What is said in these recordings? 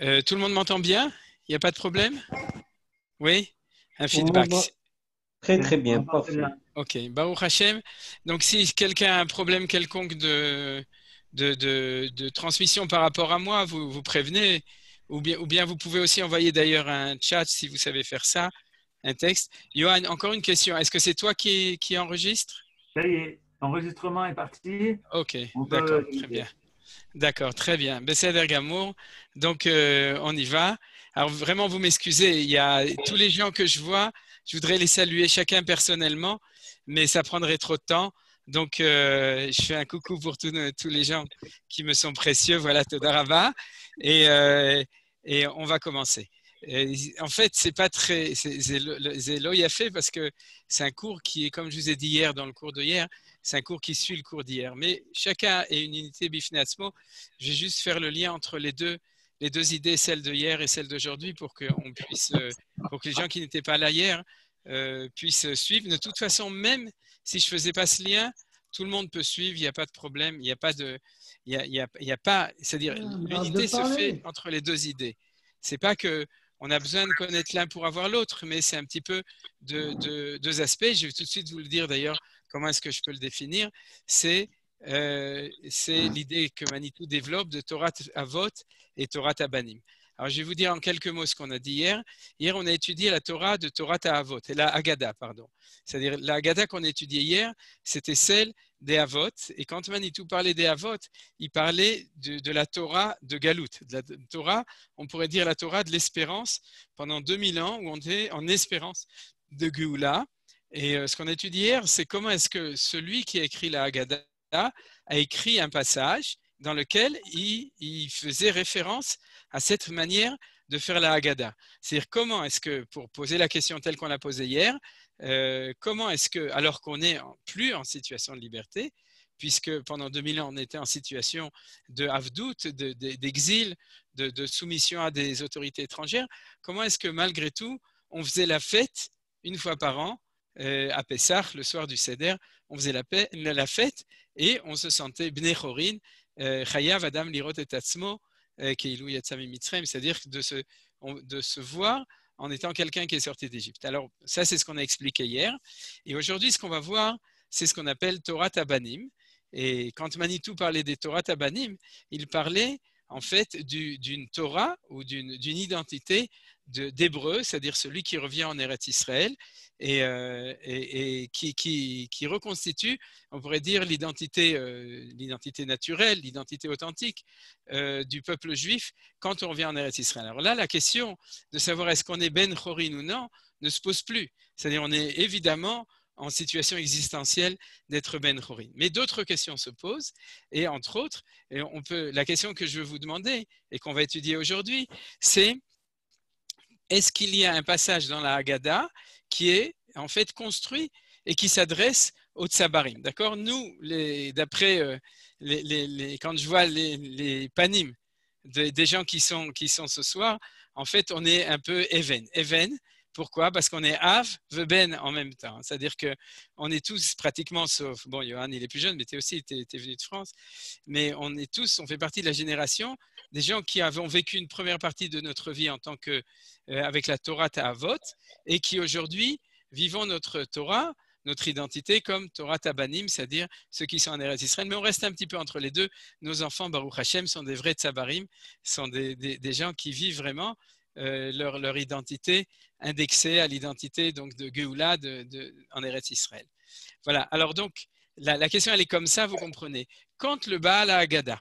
Euh, tout le monde m'entend bien? Il n'y a pas de problème? Oui? Un feedback. Très très bien, Ok, Baruch Hashem. Donc si quelqu'un a un problème quelconque de, de, de, transmission par rapport à moi, vous, vous prévenez. Ou bien, ou bien vous pouvez aussi envoyer d'ailleurs un chat si vous savez faire ça, un texte. Johan, encore une question. Est-ce que c'est toi qui, qui enregistre? Ça y est, l'enregistrement est parti. Ok, d'accord, très bien. D'accord, très bien. Besséder Ergamour. Donc, euh, on y va. Alors, vraiment, vous m'excusez, il y a tous les gens que je vois, je voudrais les saluer chacun personnellement, mais ça prendrait trop de temps. Donc, euh, je fais un coucou pour tous, les gens qui me sont précieux. Voilà, Todaraba. Et, euh, et on va commencer. en fait, c'est pas très. C'est fait parce que c'est un cours qui est, comme je vous ai dit hier dans le cours de hier, c'est un cours qui suit le cours d'hier. Mais chacun est une unité bifnatsmo. Je vais juste faire le lien entre les deux, les deux idées, celle de hier et celle d'aujourd'hui, pour que puisse, euh, pour que les gens qui n'étaient pas là hier euh, puissent suivre. De toute façon, même si je faisais pas ce lien, tout le monde peut suivre. Il n'y a pas de problème. Il n'y a pas de, il y a, il y a, pas, c'est-à-dire l'unité se fait entre les deux idées. C'est pas que on a besoin de connaître l'un pour avoir l'autre, mais c'est un petit peu de, de, deux aspects. Je vais tout de suite vous le dire d'ailleurs comment est-ce que je peux le définir? C'est euh, l'idée que Manitou développe de Torah Avot et Torah Abanim. Alors, je vais vous dire en quelques mots ce qu'on a dit hier. Hier, on a étudié la Torah de Torah Avot, et la Agada, pardon. C'est-à-dire, la Agada qu'on a étudiée hier, c'était celle des Avot. Et quand Manitou parlait des Avot, il parlait de, la Torah de Galout. De la Torah, on pourrait dire la Torah de l'espérance pendant 2000 ans, où on était en espérance de Géoula. Et euh, ce qu'on a étudié hier, c'est comment est-ce que celui qui a écrit la Haggadah a écrit un passage dans lequel il, faisait référence à cette manière de faire la Haggadah. C'est-à-dire comment est-ce que, pour poser la question telle qu'on l'a posée hier, euh, comment est-ce que, alors qu'on n'est plus en situation de liberté, puisque pendant 2000 ans on était en situation de havdout, d'exil, de, de, soumission à des autorités étrangères, comment est-ce que malgré tout on faisait la fête une fois par an euh, à Pessah, le soir du Seder, on faisait la, paix, fête et on se sentait bnechorin, euh, chayav adam lirot et tatzmo, euh, c'est-à-dire de se, de se voir en étant quelqu'un qui est sorti d'Égypte. Alors, ça, c'est ce qu'on a expliqué hier. Et aujourd'hui, ce qu'on va voir, c'est ce qu'on appelle Torah Tabanim. Et quand Manitou parlait des Torah Tabanim, il parlait en fait d'une Torah ou d'une identité d'hébreu, c'est-à-dire celui qui revient en Eretz Israël et, euh, qui, reconstitue, on pourrait dire, l'identité euh, naturelle, l'identité authentique euh, du peuple juif quand on revient en Eretz Israël. Alors là, la question de savoir est-ce qu'on est Ben Chorin ou non ne se pose plus. C'est-à-dire on est évidemment en situation existentielle d'être Ben Chorin. Mais d'autres questions se posent, et entre autres, et on peut, la question que je veux vous demander et qu'on va étudier aujourd'hui, c'est est-ce qu'il y a un passage dans la Haggadah qui est en fait construit et qui s'adresse aux tsabarim D'accord? Nous, d'après euh, les, quand je vois les, panim des gens qui sont, qui sont ce soir, en fait, on est un peu even. Even, pourquoi? Parce qu'on est Av, Ben en même temps. C'est-à-dire qu'on est tous pratiquement, sauf, bon, Johan, il est plus jeune, mais tu aussi, tu es, venu de France, mais on est tous, on fait partie de la génération des gens qui avons vécu une première partie de notre vie en tant que, euh, avec la Torah Ta'avot, et qui aujourd'hui vivons notre Torah, notre identité comme Torah Tabanim, c'est-à-dire ceux qui sont en Eretz Israël. Mais on reste un petit peu entre les deux. Nos enfants, Baruch Hashem, sont des vrais Tsabarim, sont des gens qui vivent vraiment euh, leur, identité indexée à l'identité donc de Géoula de, de, en Eretz Israël. Voilà. Alors donc la, question elle est comme ça, vous comprenez. Quand le Baal Haggadah,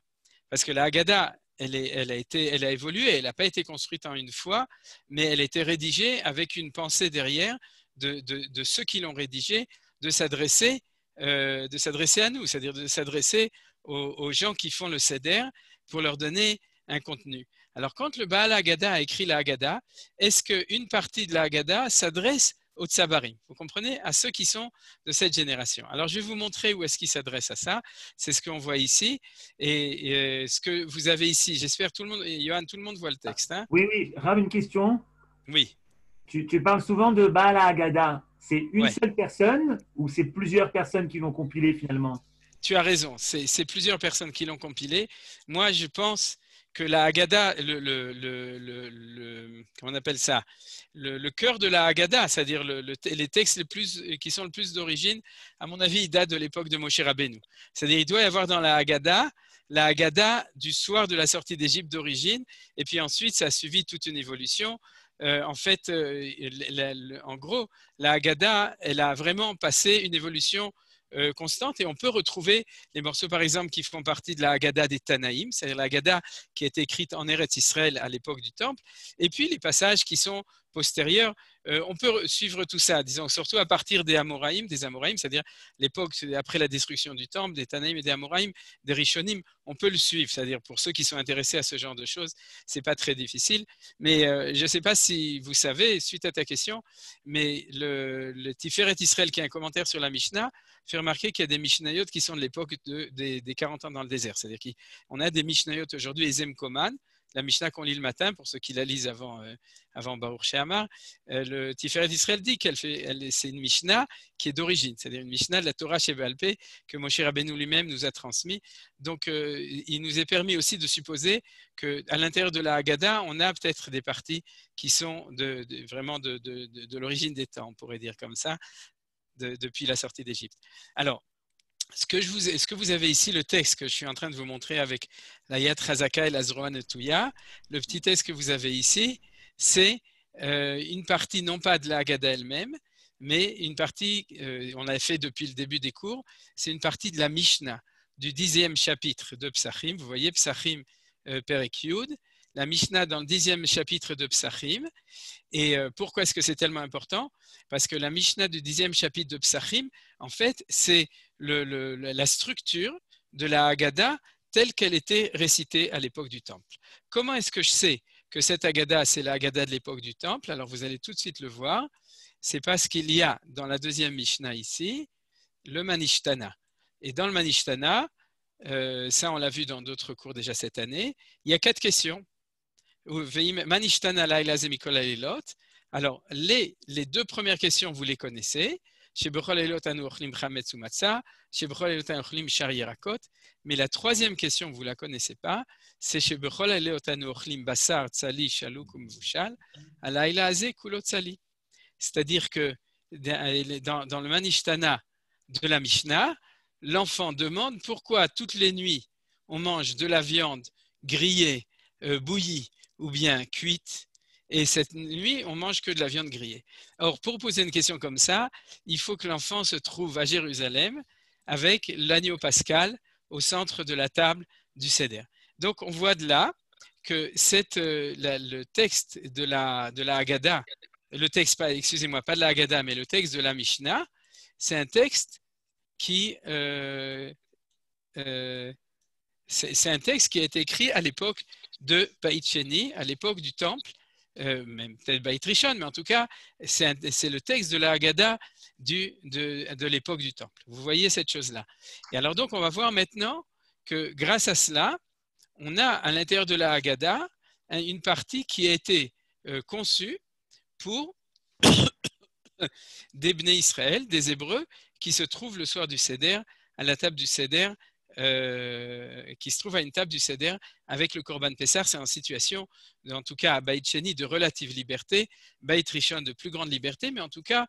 parce que la Haggadah elle, a été, elle a évolué, elle n'a pas été construite en une fois, mais elle a été rédigée avec une pensée derrière de, ceux qui l'ont rédigée, de s'adresser, euh, de s'adresser à nous, c'est-à-dire de s'adresser aux, aux, gens qui font le Seder pour leur donner un contenu. Alors, quand le Baal Haggadah a écrit la Haggadah, est-ce qu'une partie de la Haggadah s'adresse aux Tsabarim? Vous comprenez? À ceux qui sont de cette génération. Alors, je vais vous montrer où est-ce qu'il s'adresse à ça. C'est ce qu'on voit ici. Et, euh, ce que vous avez ici, j'espère tout le monde, et Johan, tout le monde voit le texte. Hein? oui, oui. Rav, une question. Oui. Tu, parles souvent de Baal Haggadah. C'est une seule personne ou c'est plusieurs personnes qui l'ont compilé finalement? Tu as raison. C'est plusieurs personnes qui l'ont compilé. Moi, je pense que la Haggadah, le, le, le, comment on appelle ça, le, cœur de la Haggadah, c'est-à-dire les textes les plus, qui sont le plus d'origine, à mon avis, ils datent de l'époque de Moshe Rabbeinu. C'est-à-dire, il doit y avoir dans la Haggadah la Haggadah du soir de la sortie d'Égypte d'origine, et puis ensuite, ça a suivi toute une évolution. Euh, en fait, euh, en gros, la Haggadah, elle a vraiment passé une évolution euh, constante et on peut retrouver les morceaux, par exemple, qui font partie de la Haggadah des Tanaïm, c'est-à-dire la Haggadah qui a été écrite en Eretz Israël à l'époque du Temple, et puis les passages qui sont postérieure, euh, on peut suivre tout ça, disons surtout à partir des Amoraïm, des Amoraïm, c'est-à-dire l'époque après la destruction du temple, des Tanaïm et des Amoraïm, des Rishonim, on peut le suivre, c'est-à-dire pour ceux qui sont intéressés à ce genre de choses, c'est pas très difficile. Mais euh, je ne sais pas si vous savez, suite à ta question, mais le, Tiferet Israël qui a un commentaire sur la Mishnah fait remarquer qu'il y a des Mishnayot qui sont de l'époque des, des, 40 ans dans le désert, c'est-à-dire qu'on a des Mishnayot aujourd'hui, Ezem Koman, la Mishnah qu'on lit le matin, pour ceux qui la lisent avant, euh, avant Baruch Shehamar, euh, le Tiferet d'Israël dit qu'elle c'est une Mishnah qui est d'origine, c'est-à-dire une Mishnah de la Torah chez Balpé que Moshe Rabbeinu lui-même nous a transmis. Donc, euh, il nous est permis aussi de supposer qu'à l'intérieur de la Haggadah, on a peut-être des parties qui sont vraiment de, de l'origine des temps, on pourrait dire comme ça, depuis la sortie d'Égypte. Alors, ce que, vous, avez ici, le texte que je suis en train de vous montrer avec la Yad Razaka et la Zroan le petit texte que vous avez ici, c'est euh, une partie non pas de la Haggadah elle-même, mais une partie, euh, on l'a fait depuis le début des cours, c'est une partie de la Mishnah, du dixième chapitre de Psachim. Vous voyez, Psachim euh, la Mishnah dans le dixième chapitre de Psachim. Et euh, pourquoi est-ce que c'est tellement important? Parce que la Mishnah du dixième chapitre de Psachim, en fait, c'est la structure de la Haggadah telle qu'elle était récitée à l'époque du Temple. Comment est-ce que je sais que cette Haggadah, c'est la Haggadah de l'époque du Temple? Alors, vous allez tout de suite le voir. C'est parce qu'il y a dans la deuxième Mishnah ici le Manishtana. Et dans le Manishtana, euh, ça on l'a vu dans d'autres cours déjà cette année, il y a quatre questions alors, les, les deux premières questions, vous les connaissez. Mais la troisième question, vous ne la connaissez pas, c'est C'est-à-dire que dans, dans le Manishtana de la Mishnah, l'enfant demande pourquoi toutes les nuits on mange de la viande grillée, euh, bouillie, ou bien cuite. Et cette nuit, on mange que de la viande grillée. Or, pour poser une question comme ça, il faut que l'enfant se trouve à Jérusalem avec l'agneau pascal au centre de la table du Seder. Donc, on voit de là que euh, le texte de la, de la Haggadah, le texte, excusez-moi, pas de la Haggadah, mais le texte de la Mishnah, c'est un texte qui, euh, euh, c'est un texte qui a été écrit à l'époque de Baït à l'époque du Temple, euh, même peut-être Baït Rishon, mais en tout cas, c'est le texte de la Haggadah de l'époque du Temple. Vous voyez cette chose-là. Et alors donc, on va voir maintenant que grâce à cela, on a à l'intérieur de la Haggadah une partie qui a été euh, conçue pour des Bnei Israël, des Hébreux, qui se trouvent le soir du Seder, à la table du Seder, euh, qui se trouve à une table du Seder avec le Korban Pessar. C'est en situation, en tout cas à Baït Sheni, de relative liberté, Baït Rishon de plus grande liberté, mais en tout cas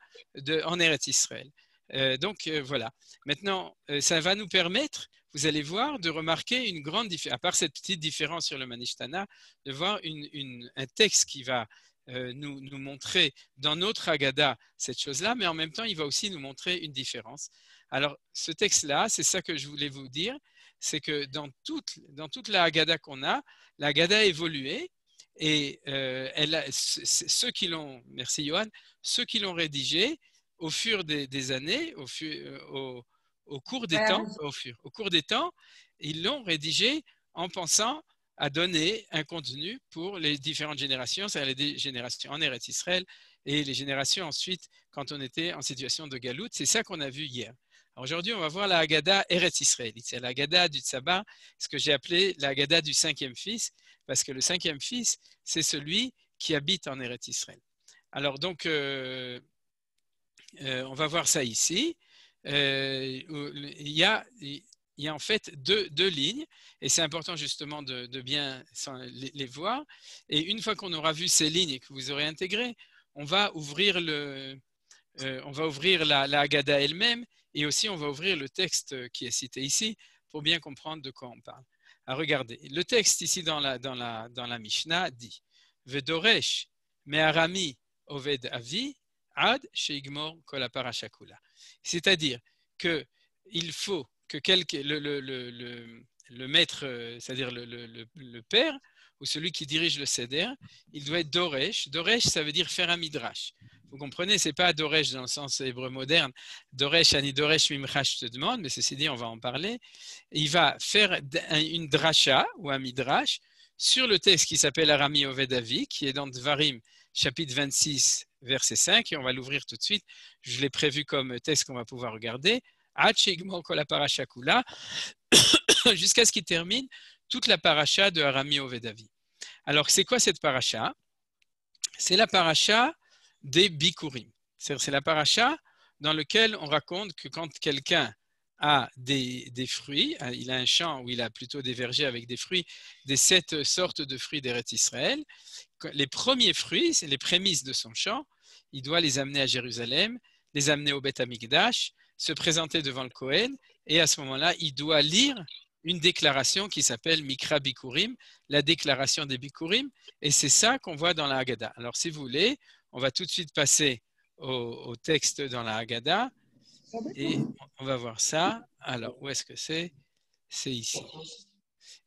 en Eretz Israël. Euh, donc euh, voilà. Maintenant, ça va nous permettre, vous allez voir, de remarquer une grande différence, à part cette petite différence sur le Manishtana, de voir un texte qui va nous, nous, montrer dans notre Agada cette chose-là, mais en même temps, il va aussi nous montrer une différence. Alors, ce texte-là, c'est ça que je voulais vous dire, c'est que dans toute, dans toute la Haggadah qu'on a, la Haggadah a évolué et euh, elle ceux qui l'ont, merci Johan, ceux qui l'ont rédigé au fur des, années, au, euh, au, cours des temps, au, fur, au cours des temps, ils l'ont rédigé en pensant à donner un contenu pour les différentes générations, c'est-à-dire les générations en Eretz Israël et les générations ensuite quand on était en situation de galoute. C'est ça qu'on a vu hier. Aujourd'hui, on va voir la Haggadah Eretz Israël. C'est la Haggadah du Tzabar, ce que j'ai appelé la Haggadah du cinquième fils, parce que le cinquième fils, c'est celui qui habite en Eretz Israël. Alors donc, euh, euh, on va voir ça ici. Euh, il, y a, en fait deux, lignes, et c'est important justement de, bien les, voir. Et une fois qu'on aura vu ces lignes et que vous aurez intégré, on va ouvrir, le, on va ouvrir la, la Haggadah elle-même, et aussi on va ouvrir le texte qui est cité ici pour bien comprendre de quoi on parle. À regardez, le texte ici dans la, dans la, dans la Mishnah dit Vedoresh me'arami oved avi ad sheigmor C'est-à-dire qu'il faut que le, maître, euh, c'est-à-dire le, père, ou celui qui dirige le seder, il doit être Doresh. Doresh, ça veut dire faire un midrash. Vous comprenez, c'est pas Doresh dans le sens hébreu moderne. Doresh, Ani Doresh Mimrash te demande, mais ceci dit, on va en parler. Il va faire une drasha ou un midrash sur le texte qui s'appelle Arami Ovedavi, qui est dans Dvarim, chapitre 26, verset 5, et on va l'ouvrir tout de suite. Je l'ai prévu comme texte qu'on va pouvoir regarder. jusqu'à ce qu'il termine toute la paracha de Arami Ovedavi. Alors, c'est quoi cette paracha? C'est la paracha des Bikurim. C'est la paracha dans laquelle on raconte que quand quelqu'un a des, fruits, hein, il a un champ où il a plutôt des vergers avec des fruits, des sept sortes de fruits d'Eretz Israël, les premiers fruits, les prémices de son champ, il doit les amener à Jérusalem, les amener au Beth Amikdash, se présenter devant le Kohen et à ce moment-là, il doit lire une déclaration qui s'appelle Mikra Bikurim, la déclaration des Bikurim, et c'est ça qu'on voit dans la Haggadah. Alors, si vous voulez, on va tout de suite passer au, texte dans la Haggadah et on va voir ça. Alors, où est-ce que c'est? C'est ici.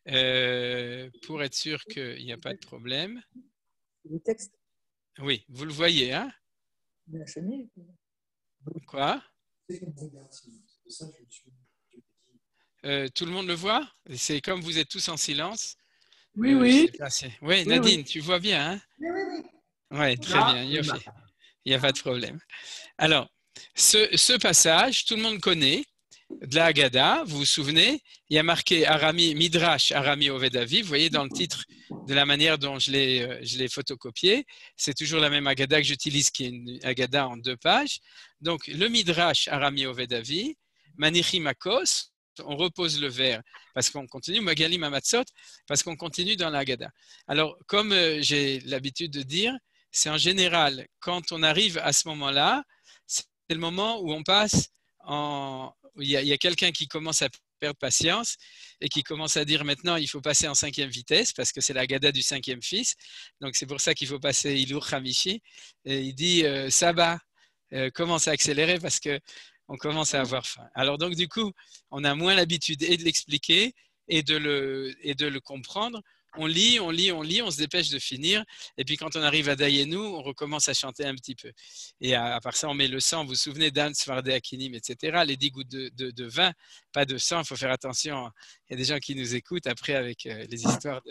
Euh, pour être sûr qu'il n'y a pas de problème. Le texte? Oui, vous le voyez, hein? Quoi? Euh, tout le monde le voit? C'est comme vous êtes tous en silence. Oui, euh, oui. Oui, Nadine, tu vois bien hein? Oui, oui, oui. Oui, très bien. Il n'y a, pas de problème. Alors, ce, passage, tout le monde connaît de la Haggadah, vous vous souvenez, il y a marqué Arami, Midrash Arami Ovedavi, vous voyez dans le titre de la manière dont je l'ai, euh, je l'ai photocopié, c'est toujours la même Haggadah que j'utilise qui est une Haggadah en deux pages. Donc le Midrash Arami Ovedavi, Manichim Akos, on repose le verre parce qu'on continue, Magalim Amatzot, parce qu'on continue dans la Haggadah. Alors comme euh, j'ai l'habitude de dire, c'est en général quand on arrive à ce moment-là, c'est le moment où on passe en, il y a, quelqu'un qui commence à perdre patience et qui commence à dire maintenant il faut passer en cinquième vitesse parce que c'est la gada du cinquième fils. Donc c'est pour ça qu'il faut passer Ilur Hamishi. Et il dit euh, euh, commence à accélérer parce que on commence à avoir faim. Alors donc du coup, on a moins l'habitude et de l'expliquer et de le, et de le comprendre on lit, on lit, on lit, on se dépêche de finir. Et puis quand on arrive à Dayenu, on recommence à chanter un petit peu. Et à, part ça, on met le sang. Vous vous souvenez d'Anne, Svarde, Akinim, etc. Les 10 gouttes de, vin, pas de sang. Il faut faire attention. Il y a des gens qui nous écoutent après avec euh, les histoires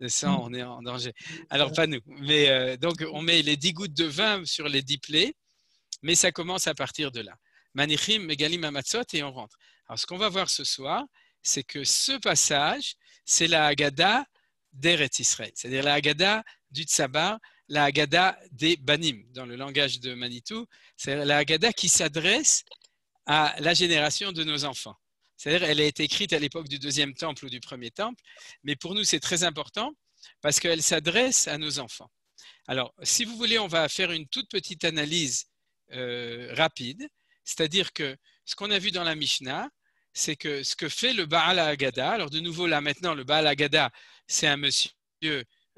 de, sang. On est en danger. Alors pas nous. Mais euh, donc on met les 10 gouttes de vin sur les 10 plaies. Mais ça commence à partir de là. Manichim, Megalim, Amatzot et on rentre. Alors ce qu'on va voir ce soir, c'est que ce passage, c'est la Haggadah d'Eretz Israël, c'est-à-dire la Haggadah du Tsabar, la Haggadah des Banim, dans le langage de Manitou, c'est la Haggadah qui s'adresse à la génération de nos enfants. C'est-à-dire elle a été écrite à l'époque du deuxième temple ou du premier temple, mais pour nous c'est très important parce qu'elle s'adresse à nos enfants. Alors, si vous voulez, on va faire une toute petite analyse euh, rapide, c'est-à-dire que ce qu'on a vu dans la Mishnah, c'est que ce que fait le Baal Agada, alors de nouveau là maintenant, le Baal Agada, c'est un monsieur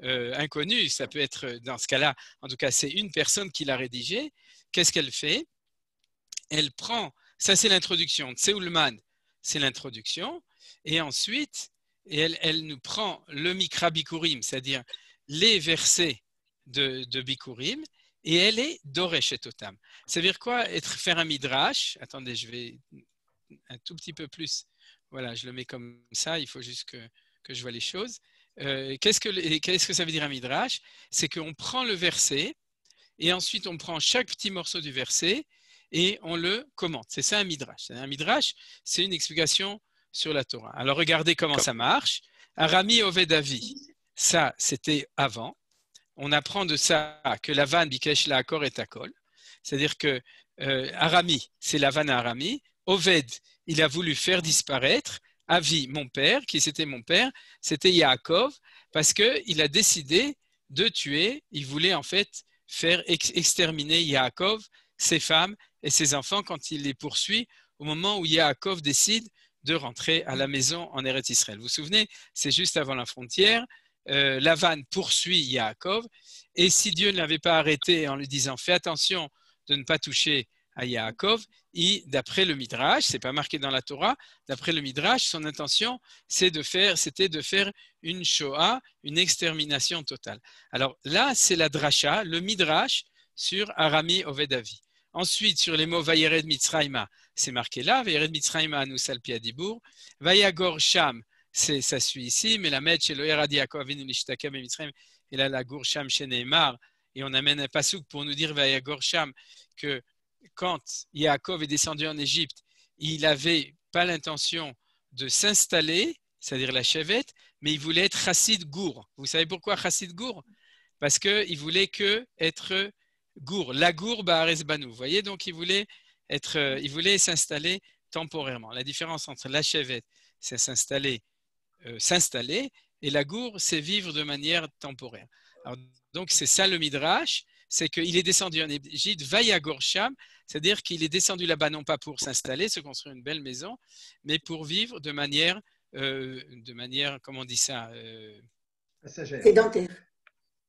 euh, inconnu, ça peut être dans ce cas-là, en tout cas c'est une personne qui l'a rédigé, qu'est-ce qu'elle fait? Elle prend, ça c'est l'introduction, Tseulman, c'est l'introduction, et ensuite elle, nous prend le Mikra Bikurim, c'est-à-dire les versets de Bikurim, et elle est Doresh et Totam. Ça veut dire quoi être, Faire un midrash? Attendez, je vais un tout petit peu plus. Voilà, je le mets comme ça, il faut juste que, que je vois les choses. Euh, qu'est-ce, que, qu'est-ce que ça veut dire un midrash? C'est qu'on prend le verset et ensuite on prend chaque petit morceau du verset et on le commente. C'est ça un midrash. Un midrash, c'est une explication sur la Torah. Alors regardez comment ça marche. Arami Ovedavi, ça c'était avant. On apprend de ça que la vanne bikesh la akor et takol. C'est-à-dire que euh, Arami, c'est la vanne Arami. Oved, il a voulu faire disparaître Avi, mon père, qui c'était mon père, c'était Yaakov, parce qu'il a décidé de tuer, il voulait en fait faire exterminer Yaakov, ses femmes et ses enfants quand il les poursuit au moment où Yaakov décide de rentrer à la maison en Eretz Israël. Vous vous souvenez, c'est juste avant la frontière. Euh, Lavan poursuit Yaakov et si Dieu ne l'avait pas arrêté en lui disant fais attention de ne pas toucher à Yaakov, d'après le Midrash, c'est pas marqué dans la Torah, d'après le Midrash, son intention c'est de c'était de faire une Shoah, une extermination totale. Alors là, c'est la dracha, le Midrash sur Arami Ovedavi. Ensuite, sur les mots Vayered Mitzrayma, c'est marqué là, Vayered Mitzrayma nous salpiadibur, Vayagor Sham, ça suit ici, mais la met chez le Avinu Mitzrayim, et là la Gour Sham chez Neymar, et on amène un pasouk pour nous dire Vayagor Sham que quand Yaakov est descendu en Égypte, il n'avait pas l'intention de s'installer, c'est-à-dire la chevette, mais il voulait être chassid gour. Vous savez pourquoi chassid gour? Parce qu'il voulait que être gour, la gour ba'ares banou. Vous voyez, donc il voulait être, il voulait s'installer temporairement. La différence entre la chevette, c'est s'installer, euh, s'installer, et la gour, c'est vivre de manière temporaire. donc c'est ça le midrash, c'est qu'il est descendu en Égypte, Vaya Gorsham, c'est-à-dire qu'il est descendu là-bas non pas pour s'installer, se construire une belle maison, mais pour vivre de manière, euh, de manière, comment on dit ça euh... Sédentaire.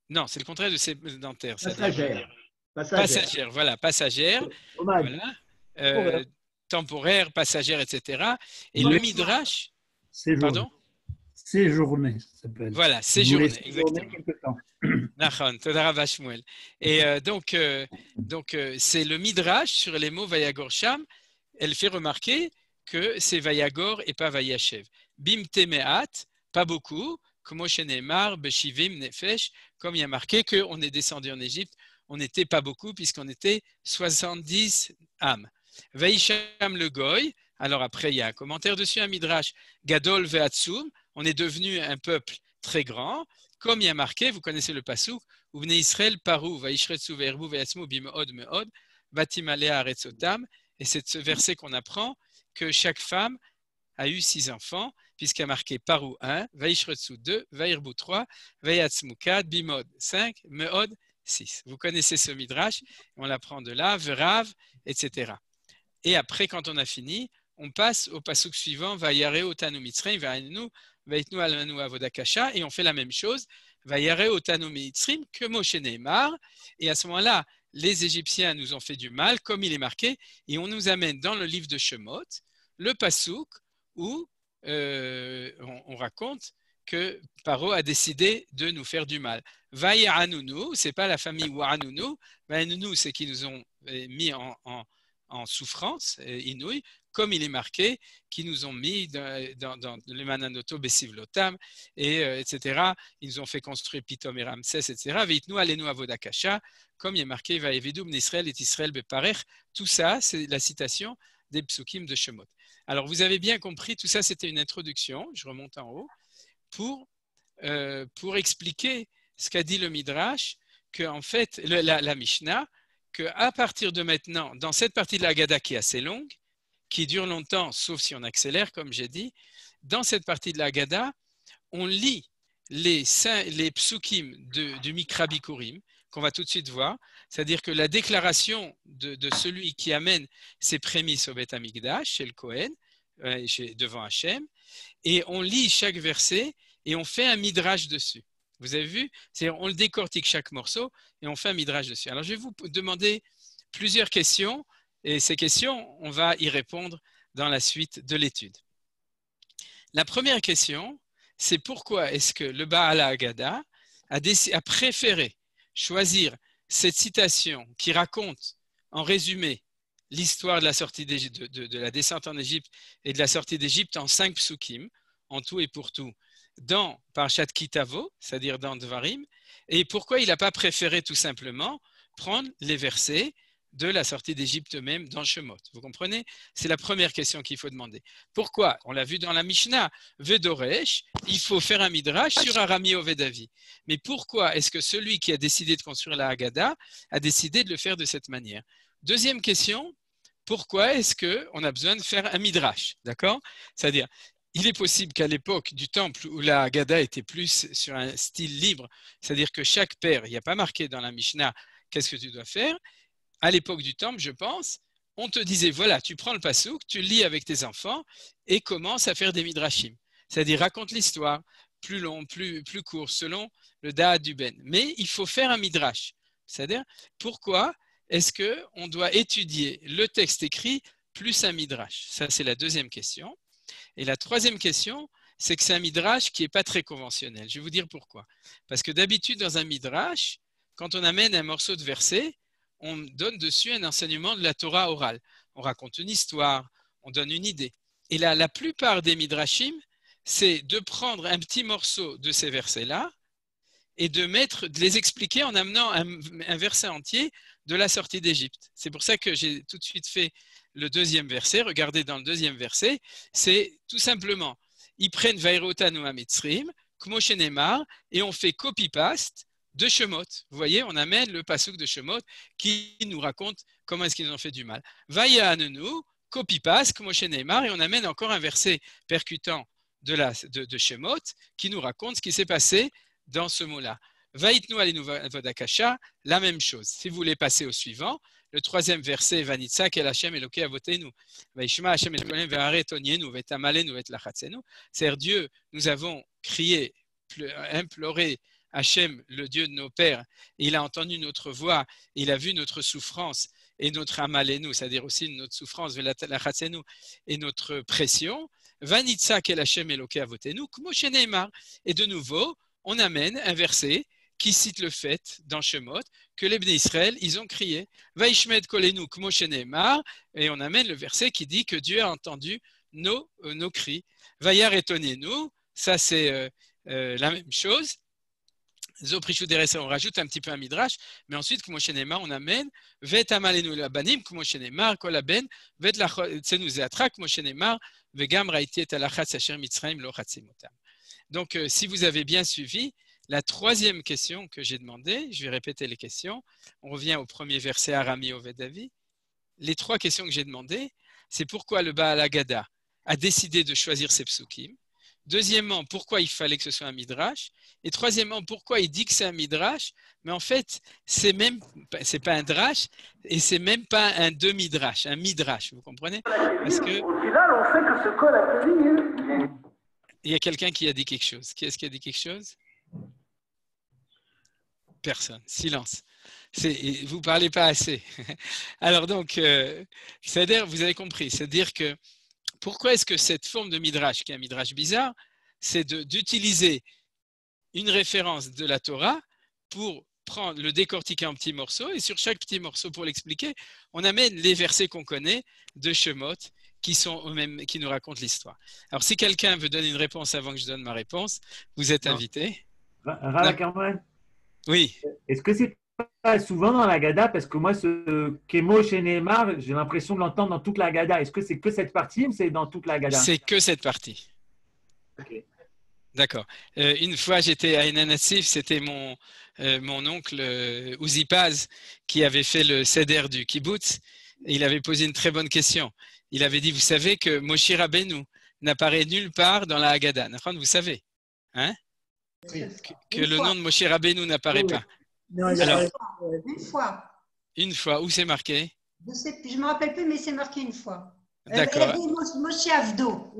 Non, c'est le contraire de sédentaire. Passagère. Passagère. voilà, passagère. Voilà. Euh, temporaire, passagère, etc. Et le Midrash. Pardon? Séjourner, ça s'appelle. Voilà, séjourner, exactement. Et euh, donc, euh, donc euh, c'est le Midrash sur les mots Vayagor Sham. Elle fait remarquer que c'est Vayagor et pas Vayashev. Bim temeat, pas beaucoup, comme Beshivim, Nefesh, comme il y a marqué qu'on est descendu en Égypte, on n'était pas beaucoup puisqu'on était 70 âmes. Vaisham le Goy, alors après il y a un commentaire dessus, un Midrash, Gadol Veatsum, on est devenu un peuple très grand, comme il y a marqué, vous connaissez le pasuk, ou venez Israël parou, vaishretsu verbu veyatsmu bimod meod, alea aretzotam, et c'est ce verset qu'on apprend que chaque femme a eu six enfants, puisqu'il y a marqué parou 1, vaishretsu 2, vairbu 3, vayatsmu 4, bimod 5, meod 6. Vous connaissez ce midrash, on l'apprend de là, verav, etc. Et après, quand on a fini, on passe au pasuk suivant, vayare mitzrayim, vayanu et on fait la même chose, que Moshe Neymar, et à ce moment-là, les Égyptiens nous ont fait du mal, comme il est marqué, et on nous amène dans le livre de Shemot, le Passouk, où euh, on, raconte que Paro a décidé de nous faire du mal. ce c'est pas la famille Wa'anunu, Va'anunu, c'est qu'ils nous ont euh, mis en, en souffrance, euh, inouï, comme il est marqué, qui nous ont mis dans, dans, le Mananoto Besivlotam, et, euh, etc. Ils nous ont fait construire Pitom et Ramsès, etc. Veitnu alenu avodakasha, comme il est marqué, Vaevidum Israël et Israël beparech. Tout ça, c'est la citation des psukim de Shemot. Alors, vous avez bien compris, tout ça, c'était une introduction, je remonte en haut, pour, euh, pour expliquer ce qu'a dit le Midrash, que en fait, la, la Mishnah, qu'à partir de maintenant, dans cette partie de la Gada qui est assez longue, qui dure longtemps, sauf si on accélère, comme j'ai dit, dans cette partie de la Gada, on lit les, les psukim du Mikra Bikurim, qu'on va tout de suite voir, c'est-à-dire que la déclaration de, celui qui amène ses prémices au Beth Amikdash, chez le Kohen, euh, devant Hachem, et on lit chaque verset et on fait un midrash dessus. Vous avez vu? On le décortique chaque morceau et on fait un midrash dessus. Alors je vais vous demander plusieurs questions et ces questions, on va y répondre dans la suite de l'étude. La première question, c'est pourquoi est-ce que le Baal Agada a, préféré choisir cette citation qui raconte en résumé l'histoire de la sortie de, la descente en Égypte et de la sortie d'Égypte en cinq psukim, en tout et pour tout, dans Parashat Kitavo, c'est-à-dire dans Dvarim, et pourquoi il n'a pas préféré tout simplement prendre les versets de la sortie d'Égypte même dans Shemot. Vous comprenez? C'est la première question qu'il faut demander. Pourquoi? On l'a vu dans la Mishnah, Vedoresh, il faut faire un midrash sur Arami Ovedavi. Mais pourquoi est-ce que celui qui a décidé de construire la Haggadah a décidé de le faire de cette manière? Deuxième question, pourquoi est-ce qu'on a besoin de faire un midrash? D'accord? C'est-à-dire, il est possible qu'à l'époque du temple où la Haggadah était plus sur un style libre, c'est-à-dire que chaque père, il n'y a pas marqué dans la Mishnah qu'est-ce que tu dois faire, à l'époque du temple, je pense, on te disait voilà, tu prends le pasouk, tu le lis avec tes enfants et commence à faire des midrashim. C'est-à-dire raconte l'histoire, plus long, plus, plus court, selon le da'at du ben. Mais il faut faire un midrash. C'est-à-dire, pourquoi est-ce qu'on doit étudier le texte écrit plus un midrash? Ça, c'est la deuxième question. Et la troisième question, c'est que c'est un midrash qui n'est pas très conventionnel. Je vais vous dire pourquoi. Parce que d'habitude, dans un midrash, quand on amène un morceau de verset, on donne dessus un enseignement de la Torah orale. On raconte une histoire, on donne une idée. Et là, la plupart des midrashim, c'est de prendre un petit morceau de ces versets-là et de mettre, de les expliquer en amenant un, verset entier de la sortie d'Égypte. C'est pour ça que j'ai tout de suite fait le deuxième verset. Regardez dans le deuxième verset, c'est tout simplement, ils prennent Vairotanu Amitzrim, Kmoshenemar, et on fait copy-paste de Shemot. Vous voyez, on amène le pasouk de Shemot qui nous raconte comment est-ce qu'ils ont fait du mal. Vaya Anenu, copy-paste, Kmoshenemar, et on amène encore un verset percutant de, la, de, Shemot qui nous raconte ce qui s'est passé dans ce mot-là. Vaitnu alinu vodakasha, la même chose. Si vous voulez passer au suivant, le troisième verset, Vanitza, kel Hashem Eloke avotenu, Vaishma Hashem Elokeinu ve'are tonienu, ve'tamalenu ve'tlachatzenu. C'est Dieu, nous avons crié, imploré Hachem, le Dieu de nos pères, il a entendu notre voix, il a vu notre souffrance et notre amalenu, c'est-à-dire aussi notre souffrance, et notre pression. Vanitza kel Eloke avotenu, Et de nouveau, on amène un verset qui cite le fait dans Shemot que les Bnei Israël, ils ont crié Vaishmed kolenu et on amène le verset qui dit que Dieu a entendu nos, euh, nos cris. Vayar nous ça c'est euh, euh, la même chose. On rajoute un petit peu un midrash, mais ensuite, kmo on amène Vet amalenu labanim shenemar kol aben vet lachotzenu zeatra kmo vegam raiti et alachatz asher mitzrayim lo Donc, si vous avez bien suivi, la troisième question que j'ai demandée, je vais répéter les questions. On revient au premier verset Arami Ovedavi. Les trois questions que j'ai demandées, c'est pourquoi le Baal Agada a décidé de choisir ses psukim? Deuxièmement, pourquoi il fallait que ce soit un midrash? Et troisièmement, pourquoi il dit que c'est un midrash, mais en fait, c'est même, c'est pas un drash et c'est même pas un demi-drash, un midrash. Vous comprenez? Parce que il y a quelqu'un qui a dit quelque chose. Qui est-ce qui a dit quelque chose? Personne. Silence. Vous ne parlez pas assez. Alors donc, euh, c'est-à-dire, vous avez compris, c'est-à-dire que pourquoi est-ce que cette forme de midrash, qui est un midrash bizarre, c'est d'utiliser une référence de la Torah pour prendre le décortiquer en petits morceaux et sur chaque petit morceau pour l'expliquer, on amène les versets qu'on connaît de Shemot qui sont eux-mêmes qui nous racontent l'histoire. Alors si quelqu'un veut donner une réponse avant que je donne ma réponse, vous êtes invité. Oui. Est-ce que c'est pas souvent dans la Gada Parce que moi, ce Kemo chez Neymar, j'ai l'impression de l'entendre dans toute la Gada. Est-ce que c'est que cette partie ou c'est dans toute la Gada C'est que cette partie. D'accord. Euh, une fois, j'étais à Enanassif, c'était mon, euh, mon oncle euh, Ouzipaz qui avait fait le CEDER du kibbutz. Et il avait posé une très bonne question. Il avait dit, vous savez que Moshe Rabbeinu n'apparaît nulle part dans la Haggadah. Vous savez hein? Que, le nom de Moshe Rabbeinu n'apparaît pas. Non, il y a une fois. Une fois. Où c'est marqué Je ne me rappelle plus, mais c'est marqué une fois. Euh, D'accord. Moshe Avdo.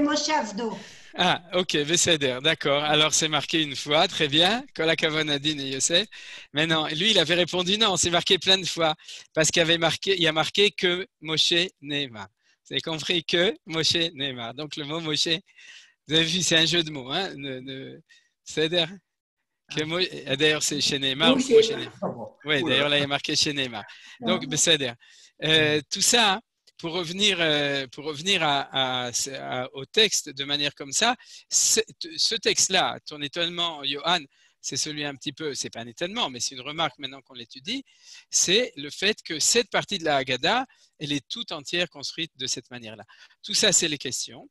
Moshe Avdo. Ah, ok, Veseder, d'accord. Alors c'est marqué une fois, très bien. Kolakavonadine et Yosef. Mais non, lui, il avait répondu non, c'est marqué plein de fois. Parce qu'il avait marqué, il a marqué que Moshe Neymar. Vous avez compris que Moshe Neymar. Donc le mot Moshe vous avez vu, c'est un jeu de mots. Hein ah. D'ailleurs, c'est chez Neymar. Oui, d'ailleurs, là, il y a marqué chez Neymar. Donc, c'est euh, tout ça, pour revenir, euh, pour revenir à, au texte de manière comme ça, ce texte-là, ton étonnement, Johan, c'est celui un petit peu, c'est pas un étonnement, mais c'est une remarque maintenant qu'on l'étudie, c'est le fait que cette partie de la Haggadah, elle est tout entière construite de cette manière-là. Tout ça, c'est les questions.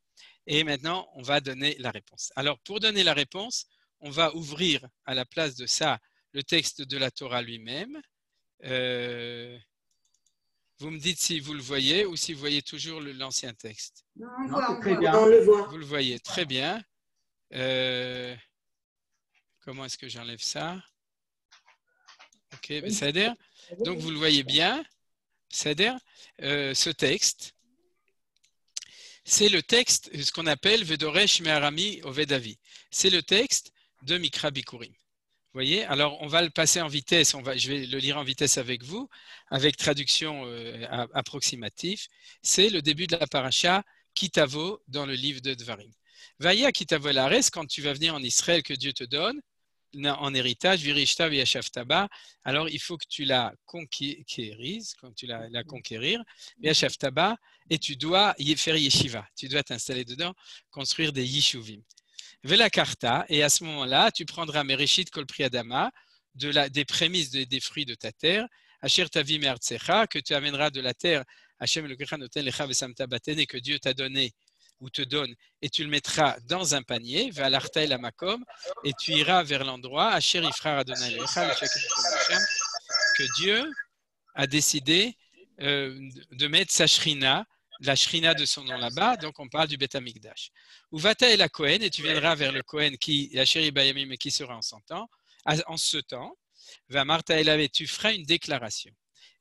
Et maintenant, on va donner la réponse. Alors, pour donner la réponse, on va ouvrir à la place de ça le texte de la Torah lui-même. Euh, Vous me dites si vous le voyez ou si vous voyez toujours l'ancien texte. Non, on Non, voit, c'est on très voit. bien. On le voit. Vous le voyez très bien. Euh, comment est-ce que j'enlève ça? Ok, ben, c'est-à-dire, donc vous le voyez bien, c'est-à-dire euh, ce texte, c'est le texte, ce qu'on appelle Vedoresh Meharami Ovedavi. C'est le texte de Mikra Bikurim. Vous voyez Alors, on va le passer en vitesse. On va, je vais le lire en vitesse avec vous, avec traduction euh, approximative. C'est le début de la paracha Kitavo dans le livre de Dvarim. Vaya Kitavo el Ares, quand tu vas venir en Israël que Dieu te donne, en héritage, Virishta Viashaftaba, alors il faut que tu la conquérises, quand tu la, la conquérir, et tu dois y faire yeshiva. Tu dois t'installer dedans, construire des yishuvim. Vela karta, et à ce moment-là, tu prendras Mereshit Kol Priadama, de la, des prémices de- des fruits de ta terre, Asher Tavi Me'artsecha, que tu amèneras de la terre, Elokecha Noten Lecha Vesamta Baten, et que Dieu t'a donné ou te donne, et tu le mettras dans un panier, Ve'alarta El Amakom, et tu iras vers l'endroit, Asher Ifrar Adonai Lecha, le que Dieu a décidé euh, de mettre sa shrina, la shrina de son nom là-bas, donc on parle du Beth Amikdash. Uvata et la Kohen, et tu viendras vers le Kohen qui, la chérie Bayamim, qui sera en son temps, en ce temps, va Martha et tu feras une déclaration.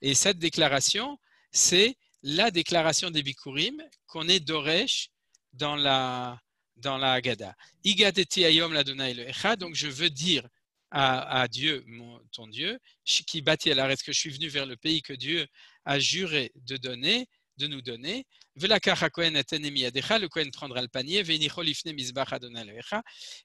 Et cette déclaration, c'est la déclaration des Bikurim qu'on est d'Oresh dans la, dans la Haggadah. Ayom le Echa, donc je veux dire à, à Dieu, mon, ton Dieu, qui bâtit à l'arrêt que je suis venu vers le pays que Dieu a juré de donner, de nous donner. Le Kohen prendra le panier,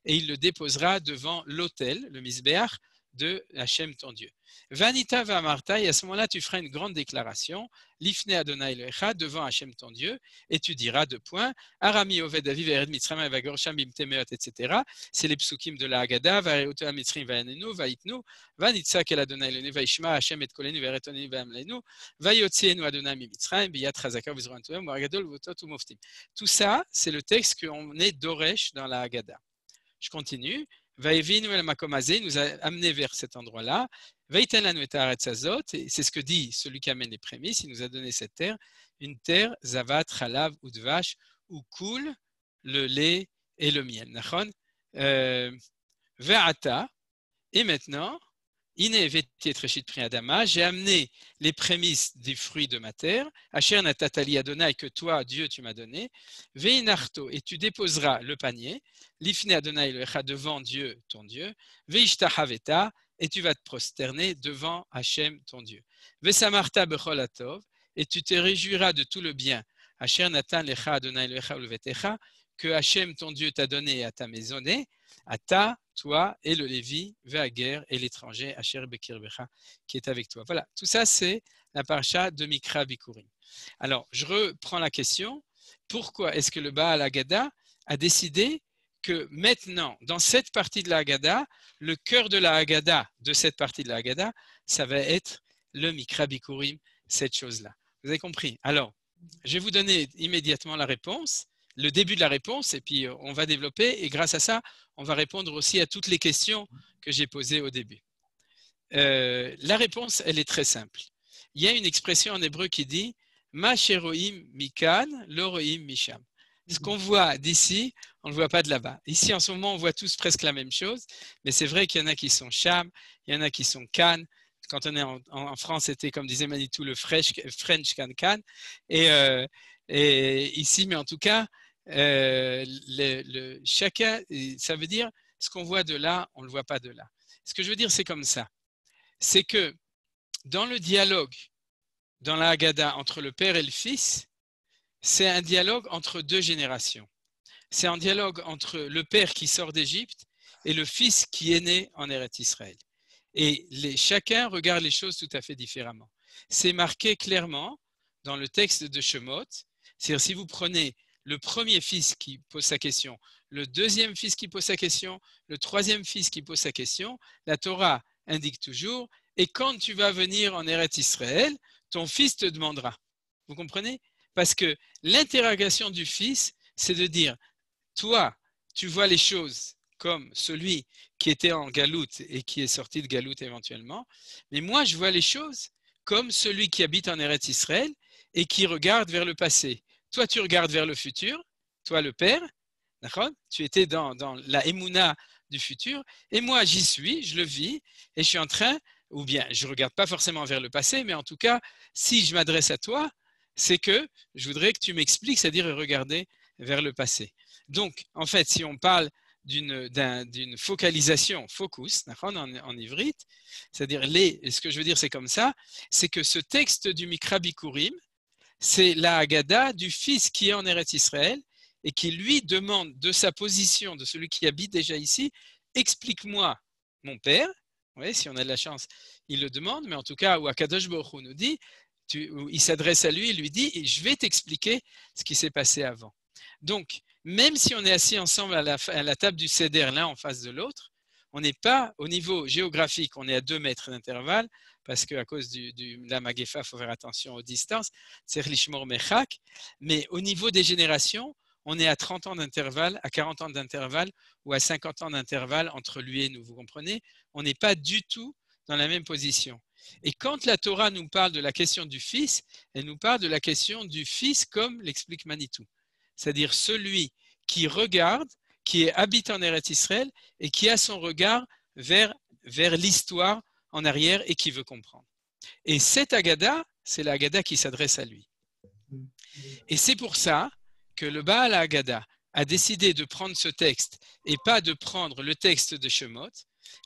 et il le déposera devant l'autel, le misbeach, de Hachem ton Dieu. Vanita va Martha, et à ce moment-là, tu feras une grande déclaration, l'ifne Adonai le Echa, devant Hachem ton Dieu, et tu diras deux points, Arami Oved Aviv Ered Mitzrayim Vagorsham Bimtemeot, etc. C'est les psukim de la Haggadah, Vareoto Mitzrim Vayanenu, Vaitnu, Vanitzak El Adonai Lenu, Vaishma Hachem Et Kolenu, Veretonu Vamlenu, Vayotzienu Adonai Mimitzrayim, Biyat Chazaka Vizroantuem, Waragadol Votot Umoftim. Tout ça, c'est le texte qu'on est d'Oresh dans la Haggadah. Je continue. Makomazé nous a amené vers cet endroit-là. Et c'est ce que dit celui qui amène les prémices, il nous a donné cette terre, une terre, zavat, chalav ou vache, où coule le lait et le miel. Euh, et maintenant, Priadama, j'ai amené les prémices des fruits de ma terre, Asher natatali Adonai, que toi, Dieu, tu m'as donné, Ve'inarto, et tu déposeras le panier, Lifne Adonai Elohecha, devant Dieu, ton Dieu, Ve'ishtahaveta, et tu vas te prosterner devant Hachem, ton Dieu. Vesamarta bechol atov, et tu te réjouiras de tout le bien, Asher natan lecha Adonai ulvetecha, que Hachem, ton Dieu, t'a donné à ta maisonnée, à ta, toi et le Lévi, guerre et l'étranger, Asher Bekirbecha, qui est avec toi. Voilà, tout ça, c'est la parasha de Mikra Bikurim. Alors, je reprends la question. Pourquoi est-ce que le Baal Agada a décidé que maintenant, dans cette partie de la Haggadah, le cœur de la Haggadah, de cette partie de la Haggadah, ça va être le Mikra Bikurim, cette chose-là. Vous avez compris? Alors, je vais vous donner immédiatement la réponse, le début de la réponse, et puis euh, on va développer, et grâce à ça, on va répondre aussi à toutes les questions que j'ai posées au début. Euh, la réponse, elle est très simple. Il y a une expression en hébreu qui dit Ma sheroim mikan, loroim misham. Ce qu'on voit d'ici, on ne le voit pas de là-bas. Ici, en ce moment, on voit tous presque la même chose, mais c'est vrai qu'il y en a qui sont Cham, il y en a qui sont Cannes. Quand on est en, en France, c'était, comme disait Manitou, le French, French Can Can. Et, euh, et, ici, mais en tout cas, euh, le, chacun, ça veut dire ce qu'on voit de là, on ne le voit pas de là. Ce que je veux dire, c'est comme ça. C'est que dans le dialogue, dans la Haggadah, entre le père et le fils, c'est un dialogue entre deux générations. C'est un dialogue entre le père qui sort d'Égypte et le fils qui est né en Eretz Israël. Et chacun regarde les choses tout à fait différemment. C'est marqué clairement dans le texte de Shemot. C'est-à-dire, si vous prenez le premier fils qui pose sa question, le deuxième fils qui pose sa question, le troisième fils qui pose sa question, la Torah indique toujours, et quand tu vas venir en Eretz Israël, ton fils te demandera. Vous comprenez? Parce que l'interrogation du fils, c'est de dire, toi, tu vois les choses comme celui qui était en galoute et qui est sorti de galoute éventuellement, mais moi, je vois les choses comme celui qui habite en Eretz Israël et qui regarde vers le passé. Toi, tu regardes vers le futur, toi le Père, Tu étais dans, la Emouna du futur, et moi j'y suis, je le vis, et je suis en train, ou bien je ne regarde pas forcément vers le passé, mais en tout cas, si je m'adresse à toi, c'est que je voudrais que tu m'expliques, c'est-à-dire regarder vers le passé. Donc, en fait, si on parle d'une focalisation, focus, en, en ivrite, c'est-à-dire les, ce que je veux dire, c'est comme ça, c'est que ce texte du Mikra Bikurim, c'est la Haggadah du fils qui est en Eretz Israël et qui lui demande de sa position, de celui qui habite déjà ici, explique-moi mon père. Oui, si on a de la chance, il le demande, mais en tout cas, où Akadosh Baruch nous dit, il s'adresse à lui et lui dit, je vais t'expliquer ce qui s'est passé avant. Donc, même si on est assis ensemble à la, table du CEDER, l'un en face de l'autre, on n'est pas au niveau géographique, on est à deux mètres d'intervalle, parce qu'à cause de la Magefa, il faut faire attention aux distances, c'est Lishmor Mechak, mais au niveau des générations, on est à 30 ans d'intervalle, à 40 ans d'intervalle ou à 50 ans d'intervalle entre lui et nous, vous comprenez? On n'est pas du tout dans la même position. Et quand la Torah nous parle de la question du Fils, elle nous parle de la question du Fils comme l'explique Manitou. C'est-à-dire celui qui regarde, qui habite en Eretz Israël et qui a son regard vers, vers l'histoire en arrière et qui veut comprendre. Et cette Agada, c'est la Agada qui s'adresse à lui. Et c'est pour ça que le Baal Agada a décidé de prendre ce texte et pas de prendre le texte de Shemot,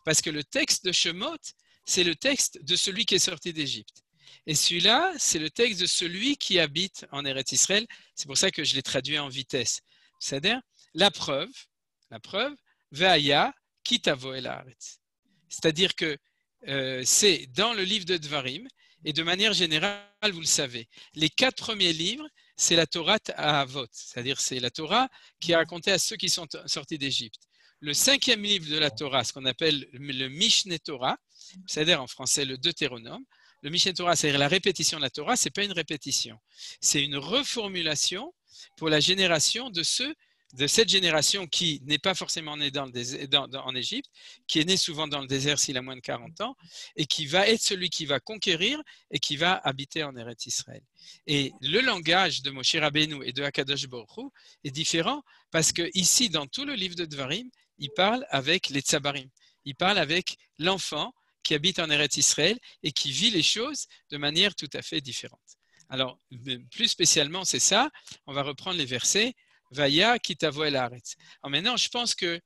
parce que le texte de Shemot, c'est le texte de celui qui est sorti d'Égypte. Et celui-là, c'est le texte de celui qui habite en Eretz Israël. C'est pour ça que je l'ai traduit en vitesse. C'est-à-dire, la preuve, la preuve, Ve'aya kitavo el C'est-à-dire que euh, c'est dans le livre de Dvarim, et de manière générale, vous le savez, les quatre premiers livres, c'est la Torah à Avot, c'est-à-dire c'est la Torah qui a raconté à ceux qui sont sortis d'Égypte. Le cinquième livre de la Torah, ce qu'on appelle le Mishneh Torah, c'est-à-dire en français le Deutéronome, le Mishneh Torah, c'est-à-dire la répétition de la Torah, ce n'est pas une répétition. C'est une reformulation pour la génération de ceux de cette génération qui n'est pas forcément née dans en Égypte, qui est née souvent dans le désert s'il a moins de 40 ans, et qui va être celui qui va conquérir et qui va habiter en Eretz Israël. Et le langage de Moshe Rabbeinu et de Hakadosh Baruch est différent parce que ici, dans tout le livre de Dvarim, il parle avec les tsabarim. Il parle avec l'enfant qui habite en Eretz Israël et qui vit les choses de manière tout à fait différente. Alors, plus spécialement, c'est ça. On va reprendre les versets. Vaya kitavo el haaretz. Alors maintenant, je pense que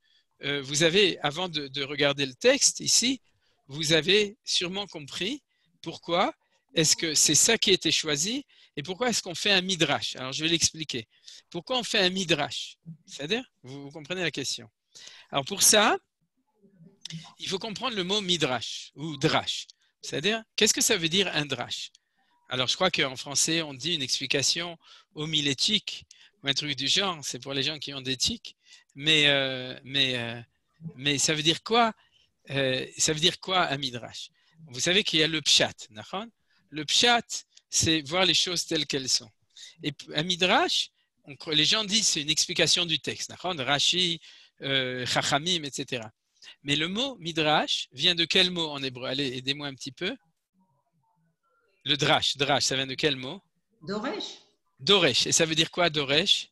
euh, vous avez, avant de, regarder le texte ici, vous avez sûrement compris pourquoi est-ce que c'est ça qui a été choisi et pourquoi est-ce qu'on fait un midrash. Alors, je vais l'expliquer. Pourquoi on fait un midrash? C'est-à-dire, vous comprenez la question. Alors, pour ça, il faut comprendre le mot midrash ou drash. C'est-à-dire, qu'est-ce que ça veut dire un drash? Alors, je crois qu'en français, on dit une explication homilétique un truc du genre. C'est pour les gens qui ont des tics. Mais, euh, mais, euh, mais ça veut dire quoi euh, Ça veut dire quoi un midrash Vous savez qu'il y a le pshat. Le pshat, c'est voir les choses telles qu'elles sont. Et un midrash, les gens disent c'est une explication du texte. Rashi, Chachamim, etc. Mais le mot midrash vient de quel mot en hébreu? Allez, aidez-moi un petit peu. Le drash, drash, ça vient de quel mot? Doresh. Doresh. Et ça veut dire quoi, Doresh?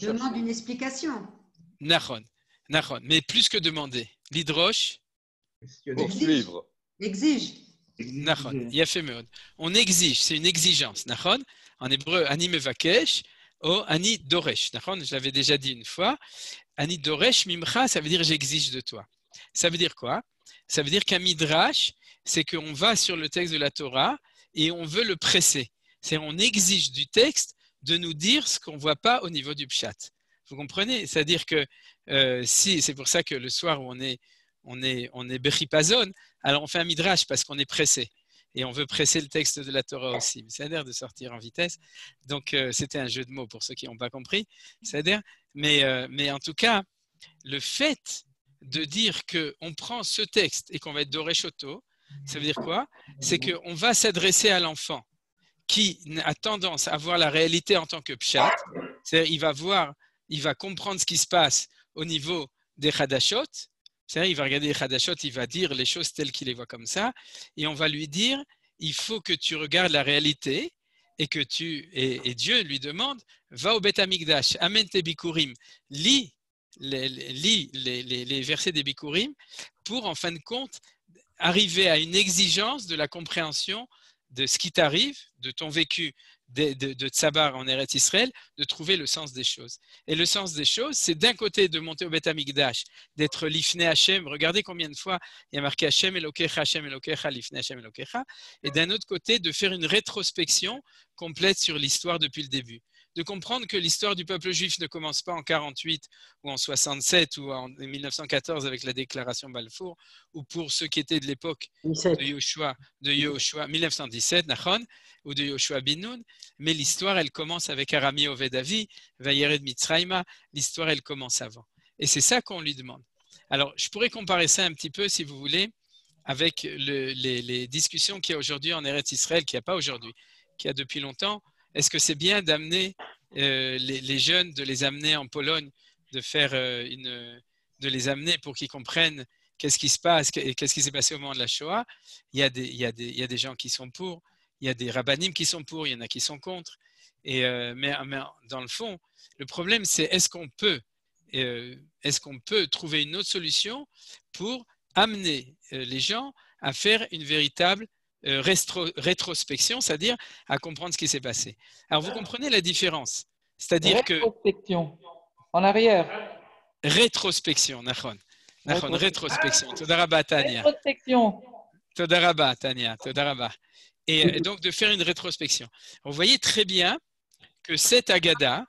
Demande une explication. Nachon. Mais plus que demander. L'hydroche Poursuivre. Exige. On exige, c'est une exigence. Nachon. En hébreu, ani mevakesh. Oh, ani doresh. Je l'avais déjà dit une fois. Ani doresh mimcha, ça veut dire j'exige de toi. Ça veut dire quoi? Ça veut dire qu'un midrash, c'est qu'on va sur le texte de la Torah et on veut le presser. C'est on exige du texte de nous dire ce qu'on ne voit pas au niveau du pshat. Vous comprenez? C'est-à-dire que euh, si, c'est pour ça que le soir où on est, on est, on est beripazon, alors on fait un midrash parce qu'on est pressé. Et on veut presser le texte de la Torah aussi. C'est-à-dire de sortir en vitesse. Donc, euh, c'était un jeu de mots pour ceux qui n'ont pas compris. C'est-à-dire, mais, euh, mais en tout cas, le fait de dire qu'on prend ce texte et qu'on va être Dorechoto, ça veut dire quoi? C'est qu'on va s'adresser à l'enfant qui a tendance à voir la réalité en tant que pshat, c'est-à-dire il va voir, il va comprendre ce qui se passe au niveau des hadashot, c'est-à-dire il va regarder les hadashot, il va dire les choses telles qu'il les voit comme ça, et on va lui dire il faut que tu regardes la réalité et que tu et, Dieu lui demande va au Beth Amikdash, amène tes bikurim, lis les, les, versets des bikurim pour en fin de compte arriver à une exigence de la compréhension de ce qui t'arrive, de ton vécu de, de, Tsabar en Eretz Israël, de trouver le sens des choses. Et le sens des choses, c'est d'un côté de monter au Beth Amikdash, d'être l'ifne Hashem. Regardez combien de fois il y a marqué Hashem Elokecha, Hashem Elokecha, l'ifne Hashem Elokecha. Et d'un autre côté, de faire une rétrospection complète sur l'histoire depuis le début de comprendre que l'histoire du peuple juif ne commence pas en 48 ou en 67 ou en 1914 avec la déclaration Balfour, ou pour ceux qui étaient de l'époque de Yoshua, de Yoshua 1917, Nachon, ou de Yoshua Binoun, mais l'histoire, elle commence avec Arami Ovedavi, Vayered Mitzrayma, l'histoire, elle commence avant. Et c'est ça qu'on lui demande. Alors, je pourrais comparer ça un petit peu, si vous voulez, avec les, les, discussions qu'il y a aujourd'hui en Eretz Israël, qu'il n'y a pas aujourd'hui, qu'il y a depuis longtemps, est-ce que c'est bien d'amener euh, les, jeunes, de les amener en Pologne, de faire euh, une, de les amener pour qu'ils comprennent qu'est-ce qui se passe et qu'est-ce qui s'est passé au moment de la Shoah? Il y, a des, il, y a des, il y a des gens qui sont pour, il y a des rabbinim qui sont pour, il y en a qui sont contre. Et, euh, mais, dans le fond, le problème, c'est est-ce qu'on peut, est-ce qu'on peut trouver une autre solution pour amener les gens à faire une véritable euh, rétrospection, c'est-à-dire à comprendre ce qui s'est passé. Alors vous comprenez la différence, c'est-à-dire que rétrospection en arrière. Rétrospection, Nachon. Nachon, rétrospection. Todaraba Tania. Rétrospection. Todaraba Tania, Todaraba. Et donc de faire une rétrospection. Vous voyez très bien que cette Agada,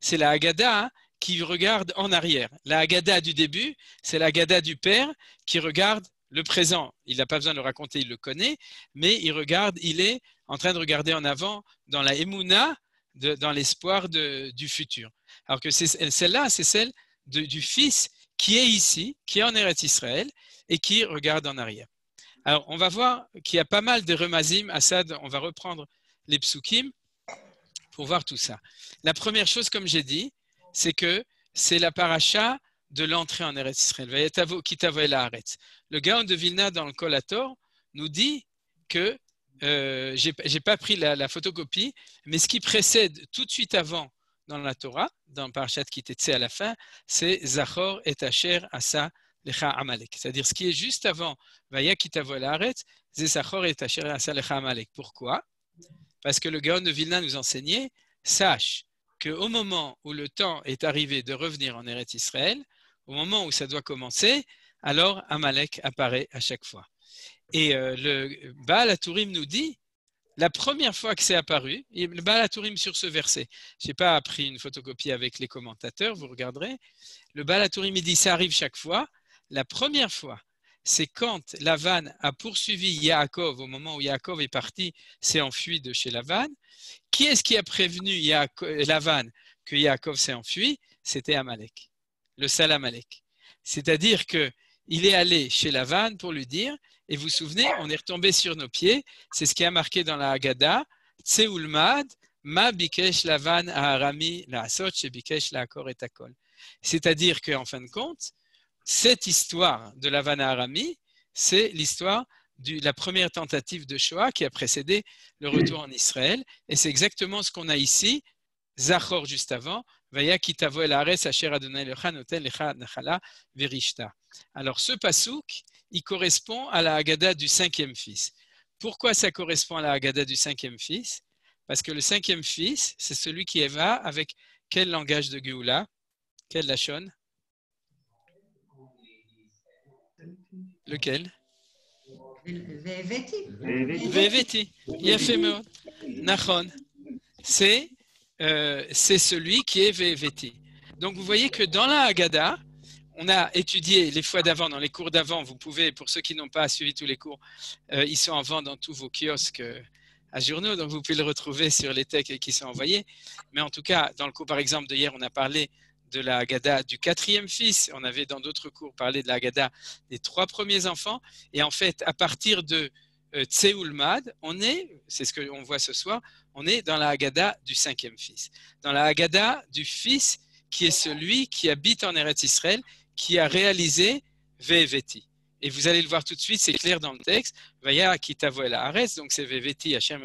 c'est la Agada qui regarde en arrière. La Agada du début, c'est la Agada du Père qui regarde le présent, il n'a pas besoin de le raconter, il le connaît, mais il regarde, il est en train de regarder en avant dans la Emouna, dans l'espoir du futur. Alors que celle-là, c'est celle du Fils qui est ici, qui est en Eretz Israël et qui regarde en arrière. Alors, on va voir qu'il y a pas mal de remazim. Assad, on va reprendre les psukim pour voir tout ça. La première chose, comme j'ai dit, c'est que c'est la paracha de l'entrée en Eretz Israël. Le Gaon de Vilna dans le Collator nous dit que euh, je n'ai pas pris la, photocopie, mais ce qui précède tout de suite avant dans la Torah, dans Parashat Kitetse à la fin, c'est Zachor et Asher Asa Lecha Amalek. C'est-à-dire ce qui est juste avant Vaya Kitavo c'est Zachor et Asher Asa Lecha Amalek. Pourquoi? Parce que le Gaon de Vilna nous enseignait, sache qu'au moment où le temps est arrivé de revenir en Eretz Israël, au moment où ça doit commencer, alors Amalek apparaît à chaque fois. Et euh, le Baal Atourim nous dit, la première fois que c'est apparu, le Baal Atourim sur ce verset, je n'ai pas pris une photocopie avec les commentateurs, vous regarderez, le Baal Atourim dit, ça arrive chaque fois. La première fois, c'est quand Lavan a poursuivi Yaakov au moment où Yaakov est parti, s'est enfui de chez Lavan. Qui est-ce qui a prévenu Lavan que Yaakov s'est enfui? C'était Amalek le Salamalek. C'est-à-dire que il est allé chez Lavan pour lui dire, et vous vous souvenez, on est retombé sur nos pieds, c'est ce qui a marqué dans la Haggadah, Tseulmad, Ma bikesh Lavan Aharami la bikesh la et C'est-à-dire qu'en fin de compte, cette histoire de Lavan Arami, c'est l'histoire de la première tentative de Shoah qui a précédé le retour en Israël, et c'est exactement ce qu'on a ici, Zachor juste avant, alors ce pasouk, il correspond à la Haggadah du cinquième fils. Pourquoi ça correspond à la Haggadah du cinquième fils? Parce que le cinquième fils, c'est celui qui va avec quel langage de Géoula? Quel lachon Lequel? Veveti. Veveti. Nachon. C'est euh, c'est celui qui est VVT. Donc vous voyez que dans la Haggadah, on a étudié les fois d'avant, dans les cours d'avant, vous pouvez, pour ceux qui n'ont pas suivi tous les cours, euh, ils sont en vente dans tous vos kiosques euh, à journaux, donc vous pouvez le retrouver sur les textes qui sont envoyés. Mais en tout cas, dans le cours par exemple de hier, on a parlé de la Haggadah du quatrième fils. On avait dans d'autres cours parlé de la Haggadah des trois premiers enfants. Et en fait, à partir de Tseulmad, on est, c'est ce qu'on voit ce soir, on est dans la Haggadah du cinquième fils. Dans la Haggadah du fils qui est celui qui habite en Eretz Israël, qui a réalisé Veveti. Et vous allez le voir tout de suite, c'est clair dans le texte. Vaya la ares, donc c'est Veveti Hashem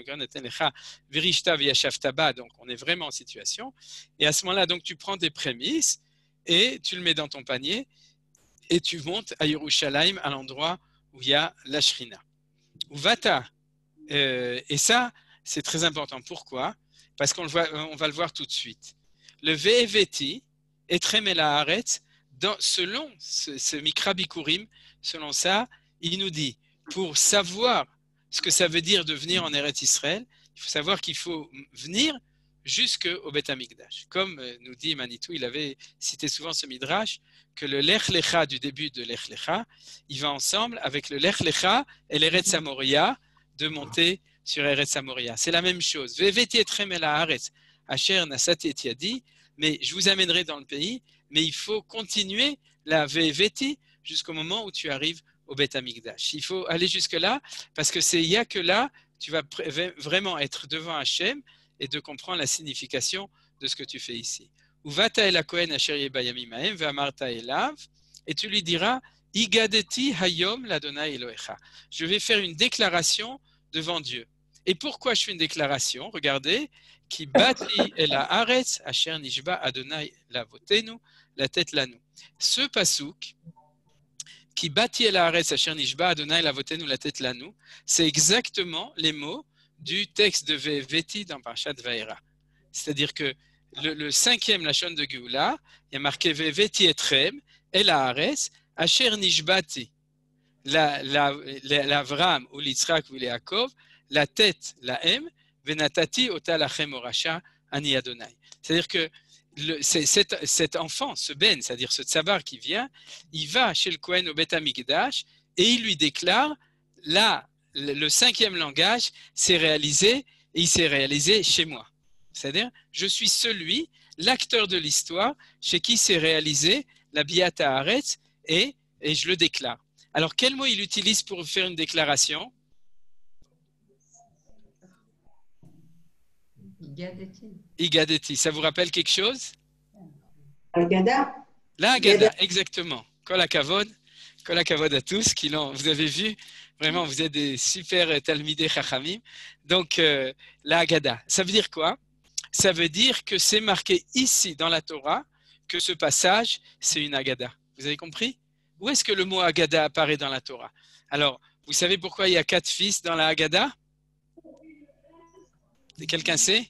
Virishta Taba, donc on est vraiment en situation. Et à ce moment-là, donc tu prends des prémices et tu le mets dans ton panier et tu montes à Yerushalayim, à l'endroit où il y a la Shrina. Ou Vata. Euh, et ça, c'est très important. Pourquoi? Parce qu'on on va le voir tout de suite. Le Veveti est très Haaretz, selon ce, ce Mikra Bikurim, selon ça, il nous dit, pour savoir ce que ça veut dire de venir en Eretz Israël, il faut savoir qu'il faut venir jusqu'au Beth Amikdash. Comme euh, nous dit Manitou, il avait cité souvent ce midrash, que le Lech Lecha du début de Lech Lecha, il va ensemble avec le Lech Lecha et l'Eretz Samoria de monter sur Eretz Samoria. C'est la même chose. Veveti Asher mais je vous amènerai dans le pays, mais il faut continuer la Veveti jusqu'au moment où tu arrives au Beth Amikdash. Il faut aller jusque-là parce que c'est il n'y a que là tu vas vraiment être devant Hachem et de comprendre la signification de ce que tu fais ici. Uvata el Kohen asher ve'amarta elav et tu lui diras Igadeti hayom ladonai Elohecha. Je vais faire une déclaration devant Dieu. Et pourquoi je fais une déclaration? Regardez, qui bati el haaretz asher nishba Adonai lavotenu la tête lanou. Ce pasouk qui bâtit la Haaretz Asher Nishba Adonai Lavotenu la tête lanou, c'est exactement les mots du texte de Veti dans Parashat Vaera. C'est-à-dire que le, le cinquième Lachon de Geoula, il y a marqué Veti etrem, El Haaretz Asher Nishbati, l'Avram ou l'Yitzhak ou l'Yaakov, la tête, la M, Venatati Ota Lachem Orasha Ani Adonai. C'est-à-dire que cet, enfant, ce Ben, c'est-à-dire ce tsabar qui vient, il va chez le Kohen au Beth Amikdash et il lui déclare là, le, cinquième langage s'est réalisé et il s'est réalisé chez moi. C'est-à-dire, je suis celui, l'acteur de l'histoire, chez qui s'est réalisé la Biata Haaretz et, et je le déclare. Alors, quel mot il utilise pour faire une déclaration? Igadeti. Ça vous rappelle quelque chose? Agada. La Agada, exactement. Kolakavod. Kolakavod à tous qui l'ont. Vous avez vu, vraiment, vous êtes des super talmidés chachamim. Donc, euh, la Agada. Ça veut dire quoi? Ça veut dire que c'est marqué ici dans la Torah que ce passage, c'est une Agada. Vous avez compris? Où est-ce que le mot Agada apparaît dans la Torah? Alors, vous savez pourquoi il y a quatre fils dans la Agada Quelqu'un sait?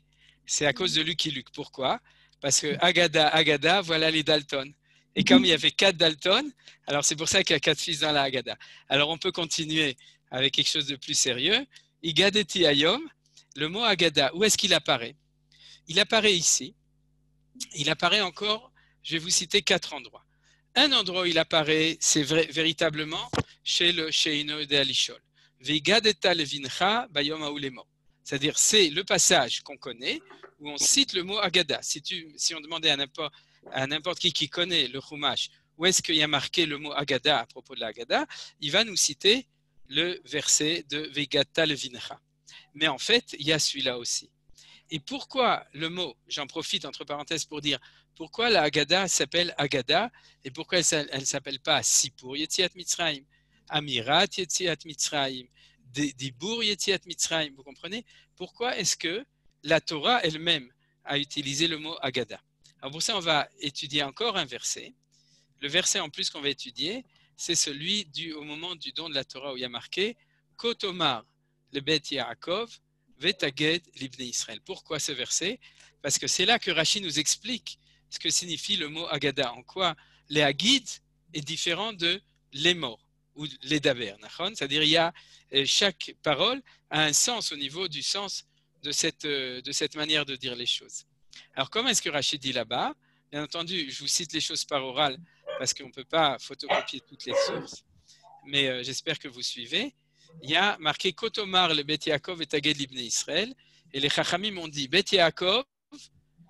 C'est à cause de Lucky Luke. Pourquoi? Parce que Agada, Agada, voilà les Dalton. Et comme il y avait quatre Dalton, alors c'est pour ça qu'il y a quatre fils dans la Agada. Alors on peut continuer avec quelque chose de plus sérieux. Igadeti Ayom, le mot Agada, où est-ce qu'il apparaît? Il apparaît ici. Il apparaît encore, je vais vous citer quatre endroits. Un endroit où il apparaît, c'est véritablement chez le Sheino de Alishol. Levincha bayom aulemo. C'est-à-dire, c'est le passage qu'on connaît où on cite le mot Agada. Si, tu, si on demandait à n'importe qui qui connaît le Chumash où est-ce qu'il y a marqué le mot Agada à propos de l'Agada, il va nous citer le verset de Vegata Levincha. Mais en fait, il y a celui-là aussi. Et pourquoi le mot, j'en profite entre parenthèses pour dire, pourquoi la Agada s'appelle Agada et pourquoi elle ne s'appelle pas Sipur Yetziat Mitzrayim, Amirat Yetziat Mitzrayim, Dibur Yetziat Mitzrayim, vous comprenez? Pourquoi est-ce que la Torah elle-même a utilisé le mot Agada? Alors pour ça, on va étudier encore un verset. Le verset en plus qu'on va étudier, c'est celui du, au moment du don de la Torah où il y a marqué Kotomar le Bet Yaakov Vetaged Israël. Pourquoi ce verset? Parce que c'est là que Rachid nous explique ce que signifie le mot Agada, en quoi les est différent de les morts ou les daber. C'est-à-dire il y a euh, chaque parole a un sens au niveau du sens de cette, euh, de cette manière de dire les choses. Alors, comment est-ce que Rachid dit là-bas? Bien entendu, je vous cite les choses par oral parce qu'on ne peut pas photocopier toutes les sources, mais euh, j'espère que vous suivez. Il y a marqué Kotomar le Bet Yaakov et Taged l'Ibne Israël, et les Chachamim ont dit Bet Yaakov,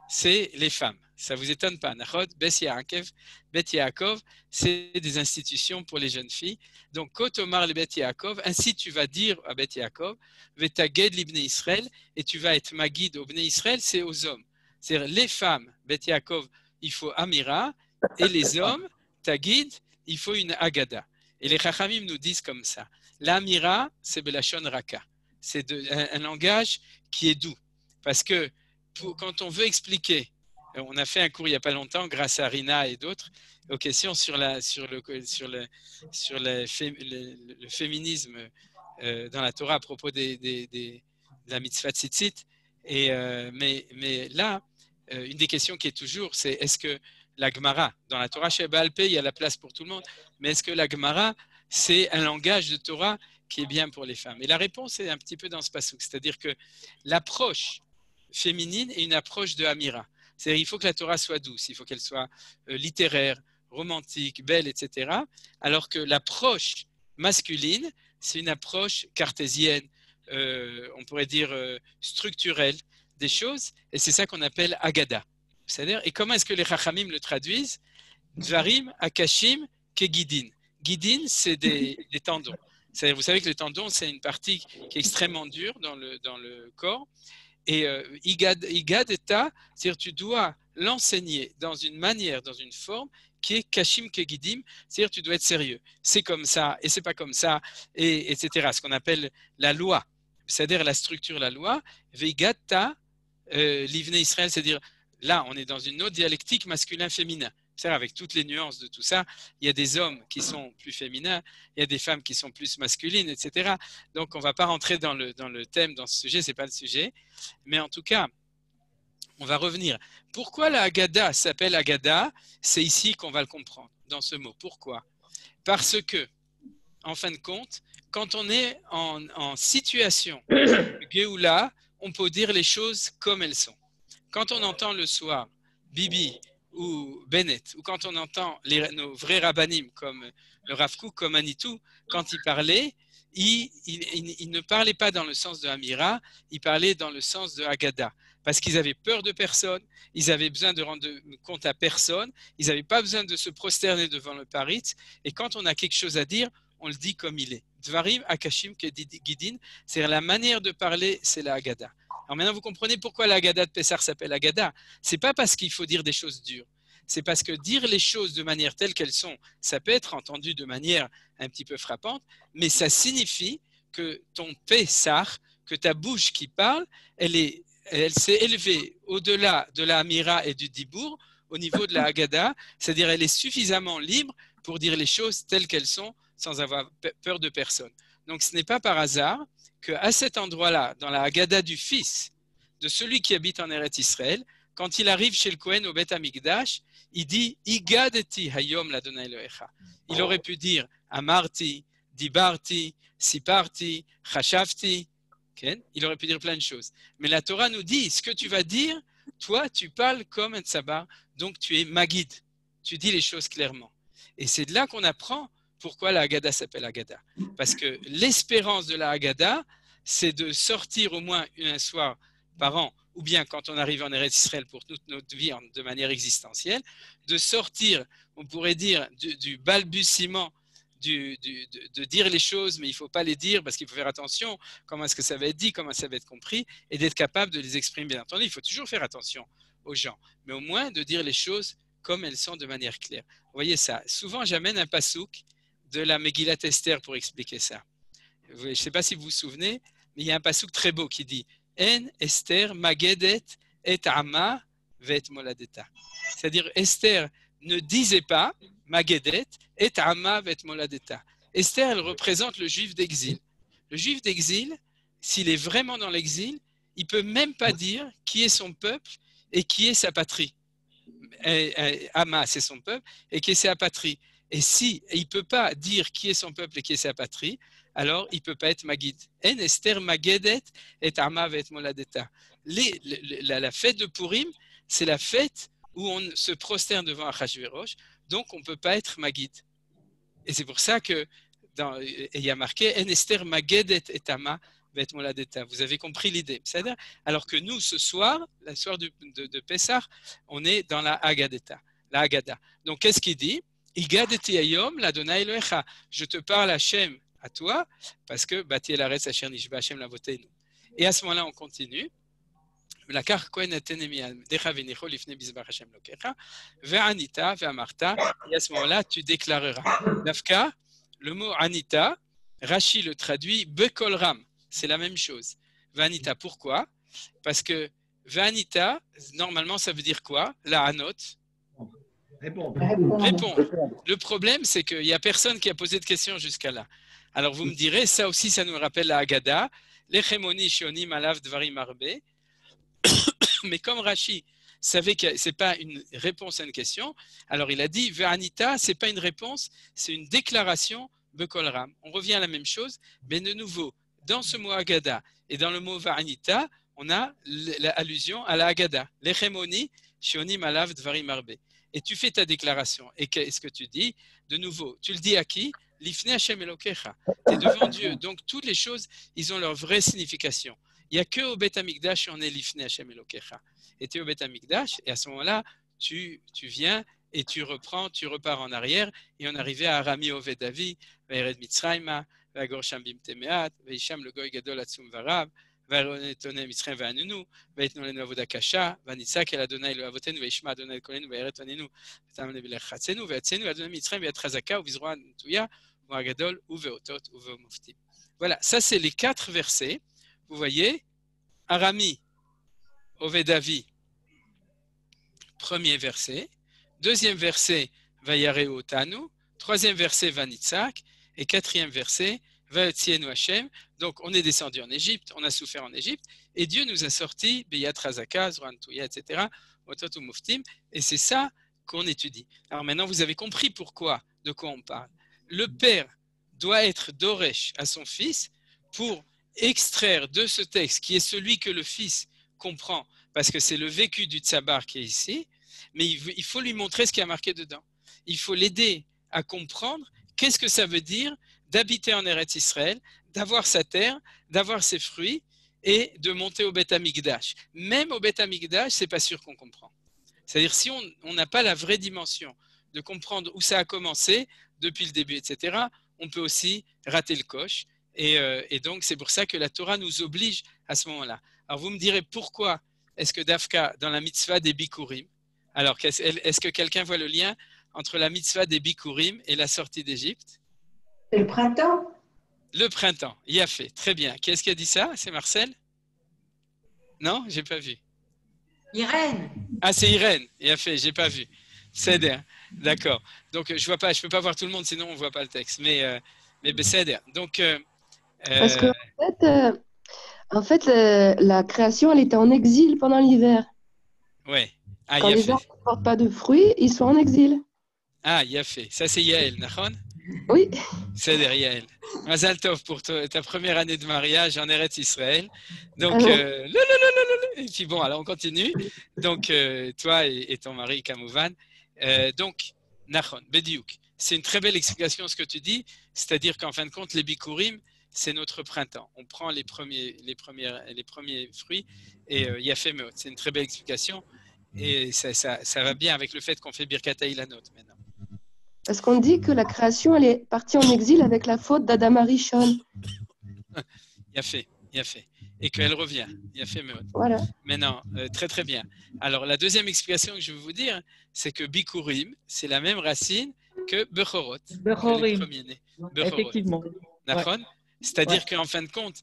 c'est les femmes. Ça vous étonne pas, Nachod, Bet Yaakov, c'est des institutions pour les jeunes filles. Donc, Kotomar le Bet Yaakov, ainsi tu vas dire à Bet Yaakov, Vetaged Israël, et tu vas être ma guide au Bnei Israël, c'est aux hommes. C'est-à-dire les femmes, Bet Yaakov, il faut Amira, et les hommes, ta guide, il faut une Agada. Et les Chachamim nous disent comme ça. L'Amira, c'est Belashon Raka. C'est un, un langage qui est doux. Parce que pour- quand on veut expliquer, euh, on a fait un cours il n'y a pas longtemps grâce à Rina et d'autres aux questions sur, la, sur, le, sur, le, sur le, fé- le- le féminisme euh, dans la Torah à propos des, des- des- de la mitzvah tzitzit. Et, euh, mais, mais là, euh, une des questions qui est toujours, c'est est-ce que la Gemara, dans la Torah chez Baal Pé, il y a la place pour tout le monde, mais est-ce que la Gemara, c'est un langage de Torah qui est bien pour les femmes? Et la réponse est un petit peu dans ce passouk, c'est-à-dire que l'approche féminine est une approche de Amira. C'est-à-dire il faut que la Torah soit douce, il faut qu'elle soit euh, littéraire, romantique, belle, etc. Alors que l'approche masculine, c'est une approche cartésienne, euh, on pourrait dire structurelle des choses, et c'est ça qu'on appelle Agada. C'est-à-dire, et comment est-ce que les Chachamim le traduisent? Dvarim, Akashim, Kegidin. Guidin, c'est des, des tendons. C'est-à-dire, vous savez que le tendon, c'est une partie qui est extrêmement dure dans le, dans le corps. Et euh, igad, igadeta, c'est-à-dire tu dois l'enseigner dans une manière, dans une forme qui est kashim kegidim, c'est-à-dire tu dois être sérieux. C'est comme ça et c'est pas comme ça, et etc. Ce qu'on appelle la loi, c'est-à-dire la structure, la loi. Veigata, euh, l'ivne Israël, c'est-à-dire là, on est dans une autre dialectique masculin-féminin. C'est-à-dire avec toutes les nuances de tout ça, il y a des hommes qui sont plus féminins, il y a des femmes qui sont plus masculines, etc. Donc on ne va pas rentrer dans le, dans le thème, dans ce sujet, ce n'est pas le sujet. Mais en tout cas, on va revenir. Pourquoi la Haggadah s'appelle Haggadah? C'est ici qu'on va le comprendre, dans ce mot. Pourquoi? Parce que, en fin de compte, quand on est en, situation Géoula, on peut dire les choses comme elles sont. Quand on entend le soir Bibi ou Bennett, ou quand on entend les, nos vrais rabbinim comme le Rav Kook, comme Manitou, quand ils parlaient, ils, ne parlaient pas dans le sens de Amira, ils parlaient dans le sens de Haggadah. Parce qu'ils avaient peur de personne, ils avaient besoin de rendre compte à personne, ils n'avaient pas besoin de se prosterner devant le parit. Et quand on a quelque chose à dire, on le dit comme il est. Dvarim, Akashim, Gidin, c'est la manière de parler, c'est la Haggadah. Alors maintenant, vous comprenez pourquoi la Haggadah de Pessah s'appelle Haggadah. C'est pas parce qu'il faut dire des choses dures. C'est parce que dire les choses de manière telle qu'elles sont, ça peut être entendu de manière un petit peu frappante, mais ça signifie que ton Pessah, que ta bouche qui parle, elle est elle s'est élevée au-delà de la Amira et du Dibour, au niveau de la Haggadah, c'est-à-dire elle est suffisamment libre pour dire les choses telles qu'elles sont sans avoir pe- peur de personne. Donc ce n'est pas par hasard qu'à cet endroit-là, dans la Haggadah du fils de celui qui habite en Eretz Israël, quand il arrive chez le Kohen au Beth Amikdash, il dit Igadeti hayom. Il aurait pu dire Amarti, Dibarti, Siparti, Chashavti. Il aurait pu dire plein de choses. Mais la Torah nous dit ce que tu vas dire, toi, tu parles comme un tsabar, donc tu es Magid. Tu dis les choses clairement. Et c'est de là qu'on apprend pourquoi la Haggadah s'appelle Haggadah. Parce que l'espérance de la Haggadah, c'est de sortir au moins un soir par an, ou bien quand on arrive en Eretz Israël pour toute notre vie de manière existentielle, de sortir, on pourrait dire, du, balbutiement, de, dire les choses, mais il ne faut pas les dire parce qu'il faut faire attention, comment est-ce que ça va être dit, comment ça va être compris, et d'être capable de les exprimer. Bien entendu, il faut toujours faire attention aux gens, mais au moins de dire les choses comme elles sont de manière claire. Vous voyez ça. Souvent, j'amène un pasouk de la Megillat Esther pour expliquer ça. Je ne sais pas si vous vous souvenez, mais il y a un pasouk très beau qui dit En Esther magedet et ama vet moladeta. C'est-à-dire, Esther ne disait pas magedet et ama vet moladeta. Esther, elle représente le juif d'exil. Le juif d'exil, s'il est vraiment dans l'exil, il peut même pas dire qui est son peuple et qui est sa patrie. Ama, c'est son peuple, et qui est sa patrie. Et si il peut pas dire qui est son peuple et qui est sa patrie, alors il peut pas être Magid. En Esther Magedet et Ama vet moladeta. La, fête de Purim, c'est la fête où on se prosterne devant Achashverosh, donc on peut pas être Magid. Et c'est pour ça que dans, et il y a marqué En Esther Magedet et Ama. Vous avez compris l'idée. Alors que nous, ce soir, la soir de, de, Pessah, on est dans la Haggadah. La Haggadah. Donc, qu'est-ce qu'il dit? Igadeti ayom l'Adonai Elohecha. Je te parle Hachem à toi, parce que Bati el Aretz Asher Nishba Hachem Lavotenu. Et à ce moment-là, on continue. לקח כהן נתן מידיך והניחו לפני מזבח השם אלוקיך, וענית ואמרת, et à ce moment-là, tu déclareras. דווקא, Le mot Anita, Rashi le traduit Bekolram. C'est la même chose. Vanita, pourquoi Parce que Vanita, normalement, ça veut dire quoi La Répondre. Le problème, c'est qu'il n'y a personne qui a posé de questions jusqu'à là. Alors vous me direz, ça aussi, ça nous rappelle la Haggadah, l'Echemoni Shionim Alav Dvarim Arbe. Mais comme Rashi savait que ce n'est pas une réponse à une question, alors il a dit Ve'anita, ce n'est pas une réponse, c'est une déclaration Bekolram. On revient à la même chose, mais de nouveau, dans ce mot Haggadah et dans le mot Ve'anita, on a l'allusion à la Haggadah. L'Echemoni Shionim Alav Dvarim Arbe. Et tu fais ta déclaration. Et qu'est-ce que tu dis De nouveau, tu le dis à qui? L'ifne Hashem Elokecha. Tu es devant Dieu. Donc, toutes les choses, ils ont leur vraie signification. Il n'y a que au Bet Amikdash on est l'ifne Hashem Elokecha. Et tu es au Bet Amikdash, et à ce moment-là, tu, tu viens et tu reprends, tu repars en arrière, et on arrivait à Arami Ovedavi, Ve'ered Mitzrayma, Ve'agor Shambim Temeat, Ve'isham le Goy Gadol Atzum Varav, voilà, ça c'est les quatre versets. Vous voyez, Arami, Ovedavi, premier verset. Deuxième verset, Vayare Troisième verset, Vanitzak. Et quatrième verset, donc, on est descendu en Égypte, on a souffert en Égypte, et Dieu nous a sorti, Beyat Razaka, etc., Muftim, et c'est ça qu'on étudie. Alors maintenant, vous avez compris pourquoi, de quoi on parle. Le père doit être Doresh à son fils pour extraire de ce texte, qui est celui que le fils comprend, parce que c'est le vécu du tsabar qui est ici, mais il faut lui montrer ce qui a marqué dedans. Il faut l'aider à comprendre qu'est-ce que ça veut dire d'habiter en Eretz Israël, d'avoir sa terre, d'avoir ses fruits et de monter au Beth Amikdash. Même au Beth Amikdash, c'est pas sûr qu'on comprend. C'est-à-dire si on n'a pas la vraie dimension de comprendre où ça a commencé depuis le début, etc., on peut aussi rater le coche. Et, euh, et donc c'est pour ça que la Torah nous oblige à ce moment-là. Alors vous me direz pourquoi est-ce que Dafka dans la mitzvah des Bikurim, alors est-ce que quelqu'un voit le lien entre la mitzvah des Bikurim et la sortie d'Égypte? Le printemps le printemps, il a fait. Très bien. Qu'est-ce qui a dit ça? C'est Marcel? Non, j'ai pas vu. Irène. Ah, c'est Irène. Il a fait. J'ai pas vu. C'est D'accord. Donc je vois pas. Je peux pas voir tout le monde, sinon on voit pas le texte. Mais euh, mais c'est Donc euh, parce que en fait, euh, la création, elle était en exil pendant l'hiver. Ouais. Ah, Quand les gens ne portent pas de fruits, ils sont en exil. Ah, il a fait. Ça, c'est Yael, Nahon? Oui. C'est derrière. Mazal Tov pour ta première année de mariage en Eretz Israël. Donc, euh, et puis bon, alors on continue. Donc, euh, toi et, ton mari, Kamouvan. Euh, donc, Nahon, Bediouk. C'est une très belle explication ce que tu dis. C'est-à-dire qu'en fin de compte, les Bikurim, c'est notre printemps. On prend les premiers, les premières, les premiers fruits et il y a fait C'est une très belle explication. Et ça, ça, ça, va bien avec le fait qu'on fait Birkat Ilanot maintenant. Parce qu'on dit que la création, elle est partie en exil avec la faute d'Adam Arishon. Il a fait, il a fait. Et qu'elle revient. Il a fait Voilà. Maintenant, euh, très très bien. Alors, la deuxième explication que je veux vous dire, c'est que Bikurim, c'est la même racine que Bechorot. Bechorim. Effectivement. C'est-à-dire qu'en fin de compte,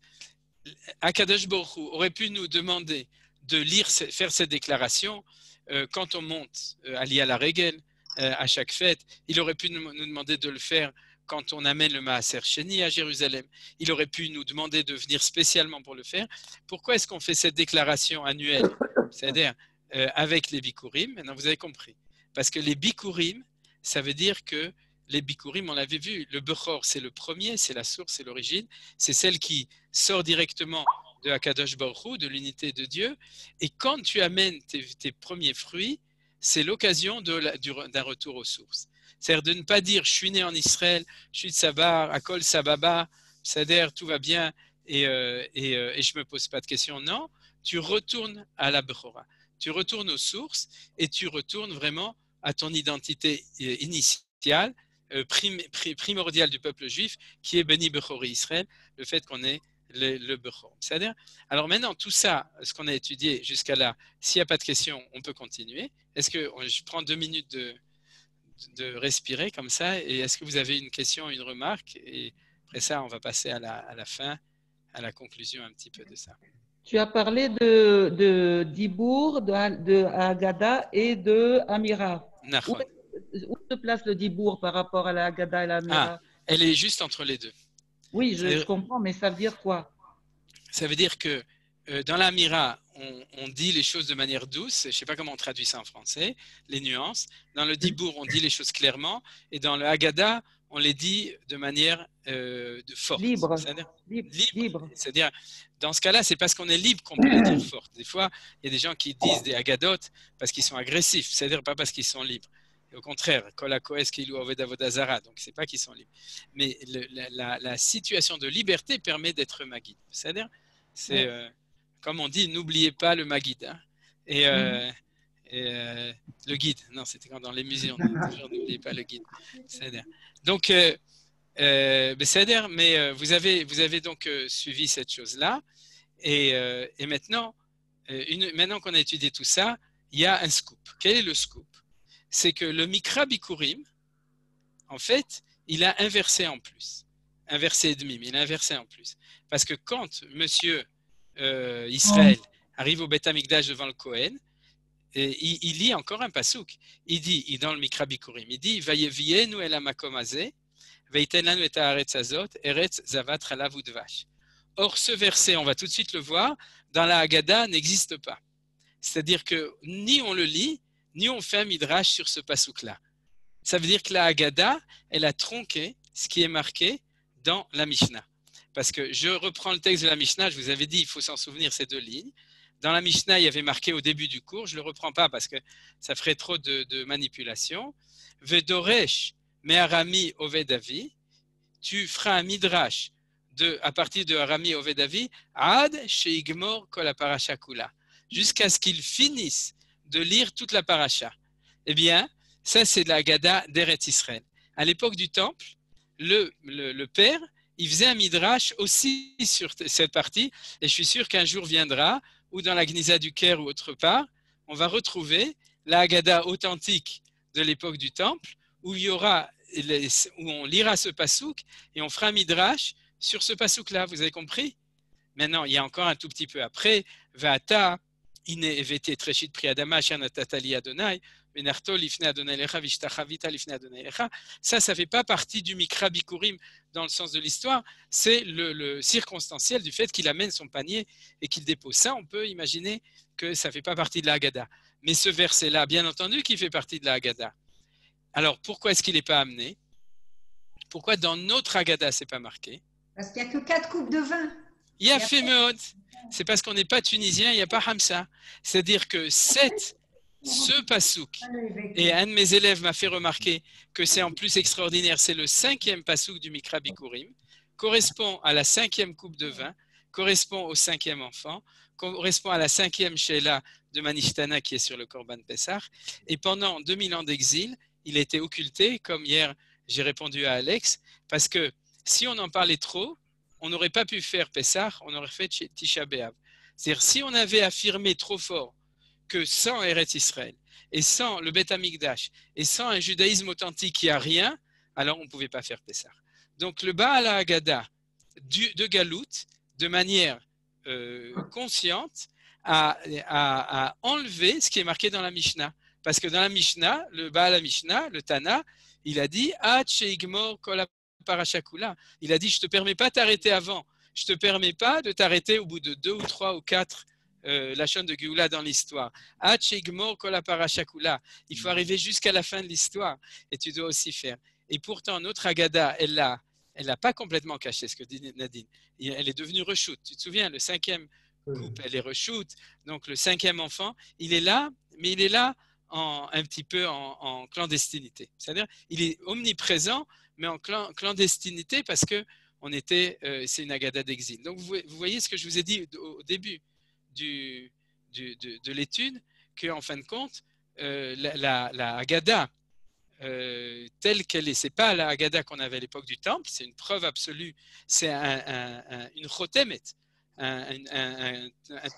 Akadosh Baruch aurait pu nous demander de lire, faire cette déclaration euh, quand on monte euh, à l'Ia la Régel, euh, à chaque fête. Il aurait pu nous demander de le faire quand on amène le Maaser Sheni à Jérusalem. Il aurait pu nous demander de venir spécialement pour le faire. Pourquoi est-ce qu'on fait cette déclaration annuelle, c'est-à-dire euh, avec les Bikurim Maintenant, vous avez compris. Parce que les Bikurim, ça veut dire que les Bikurim, on l'avait vu, le Bechor, c'est le premier, c'est la source, c'est l'origine, c'est celle qui sort directement de Akadosh Baruch de l'unité de Dieu. Et quand tu amènes tes premiers fruits, c'est l'occasion d'un retour aux sources. C'est-à-dire de ne pas dire je suis né en Israël, je suis de Sabar, à Kol Sababa, c'est-à-dire tout va bien et, euh, euh, et, je ne me pose pas de questions. Non, tu retournes à la Bechora, tu retournes aux sources et tu retournes vraiment à ton identité euh, initiale, primordiale du peuple juif, qui est Beni Bechori Israël, le fait qu'on est le, le C'est-à-dire, alors maintenant, tout ça, ce qu'on a étudié jusqu'à là, s'il n'y a pas de questions, on peut continuer. Est-ce que je prends deux minutes de, de respirer comme ça. Et est-ce que vous avez une question, une remarque? Et après ça, on va passer à la, à la fin, à la conclusion un petit peu de ça. Tu as parlé de, de Dibour, de, de Agada et de Amira. Où, où, se place le Dibour par rapport à la Agada et la Amira? Ah, Elle est juste entre les deux. Oui, je, comprends, mais ça veut dire quoi? Ça veut dire que euh, dans l'Amira, on, on, dit les choses de manière douce. Je ne sais pas comment on traduit ça en français, les nuances. Dans le Dibour, on dit les choses clairement. Et dans le Agada, on les dit de manière euh, de forte. Libre. C'est-à-dire, libre. C'est-à-dire, dans ce cas-là, c'est parce qu'on est libre qu'on peut les dire forte. Des fois, il y a des gens qui disent des agadotes parce qu'ils sont agressifs, c'est-à-dire pas parce qu'ils sont libres. Au contraire, donc c'est pas qu'ils sont libres. Mais la, situation de liberté permet d'être maguide. C'est-à-dire, c'est euh, comme on dit, n'oubliez pas le maguide. Hein. Et, euh, et le guide. Non, c'était quand dans les musées, on n'oubliez pas le guide. C'est-à-dire. Donc, euh, euh, mais euh, vous, avez, vous avez donc suivi cette chose-là. Et, et, maintenant, une, maintenant qu'on a étudié tout ça, il y a un scoop. Quel est le scoop? C'est que le Mikra Bikurim, en fait, il a inversé en plus. Inversé et demi, mais il a inversé en plus. Parce que quand monsieur Israël arrive au Beth Amikdash devant le Kohen, il, il, lit encore un pasouk. Il dit, dans le Mikra Bikurim, il dit, Vayevienu el amakomazé, veiten et haaretz azot, eretz zavat udvash. Or, ce verset, on va tout de suite le voir, dans la Haggadah n'existe pas. C'est-à-dire que ni on le lit, ni on fait un midrash sur ce pasouk-là. Ça veut dire que la Haggadah, elle a tronqué ce qui est marqué dans la Mishnah. Parce que je reprends le texte de la Mishnah, je vous avais dit, il faut s'en souvenir ces deux lignes. Dans la Mishnah, il y avait marqué au début du cours, je ne le reprends pas parce que ça ferait trop de, manipulation. Vedoresh me'arami ovedavi, tu feras un midrash à partir de Arami ovedavi, ad sheigmor kol kula, jusqu'à ce qu'il finisse de lire toute la paracha. Eh bien, ça c'est la Gada d'Eret Israël. À l'époque du temple, le, le, le père, il faisait un midrash aussi sur cette partie, et je suis sûr qu'un jour viendra ou dans la Gnisa du Caire ou autre part, on va retrouver la Haggadah authentique de l'époque du Temple, où il y aura, où on lira ce pasouk et on fera un midrash sur ce pasouk-là. Vous avez compris? Maintenant, il y a encore un tout petit peu après, Vata, Adonai, ça, ça fait pas partie du Mikra Bikurim dans le sens de l'histoire, c'est le, circonstanciel du fait qu'il amène son panier et qu'il dépose. Ça, on peut imaginer que ça ne fait pas partie de la. Mais ce verset-là, bien entendu, qui fait partie de la. Alors, pourquoi est-ce qu'il n'est pas amené? Pourquoi dans notre Haggadah, ce n'est pas marqué? Parce qu'il n'y a que quatre coupes de vin. Il y a Fémeod. C'est parce qu'on n'est pas tunisien, il n'y a pas Hamza. C'est-à-dire que cette ce pasouk, et un de mes élèves m'a fait remarquer que c'est en plus extraordinaire, c'est le cinquième pasouk du Mikra Bikurim, correspond à la cinquième coupe de vin, correspond au cinquième enfant, correspond à la cinquième Sheila de Manishtana qui est sur le Korban Pessah. Et pendant 2000 ans d'exil, il a été occulté, comme hier j'ai répondu à Alex, parce que si on en parlait trop, on n'aurait pas pu faire Pessah, on aurait fait Tisha B'Av. C'est-à-dire, si on avait affirmé trop fort que sans Eretz Israël et sans le Beth Amikdash et sans un judaïsme authentique qui a rien, alors on ne pouvait pas faire Pessah. Donc le Baal Haggadah de Galout, de manière euh, consciente, a, enlevé ce qui est marqué dans la Mishnah. Parce que dans la Mishnah, le Baal Mishnah, le Tana, il a dit Il a dit Je ne te permets pas de t'arrêter avant. Je ne te permets pas de t'arrêter au bout de deux ou trois ou quatre euh, la chaîne de Géoula dans l'histoire. Il faut arriver jusqu'à la fin de l'histoire et tu dois aussi faire. Et pourtant, notre Agada, elle l'a, elle n'a pas complètement caché ce que dit Nadine. Elle est devenue reshoot. Tu te souviens, le cinquième couple, elle est reshoot. Donc le cinquième enfant, il est là, mais il est là en, un petit peu en, clandestinité. C'est-à-dire, il est omniprésent, mais en clandestinité parce que on était, euh, c'est une agada d'exil. Donc vous, voyez ce que je vous ai dit au début du, de, l'étude qu'en fin de compte, euh, la, la, Haggadah, euh, telle qu'elle est, c'est pas la Haggadah qu'on avait à l'époque du Temple, c'est une preuve absolue, c'est un, une chotemet, un,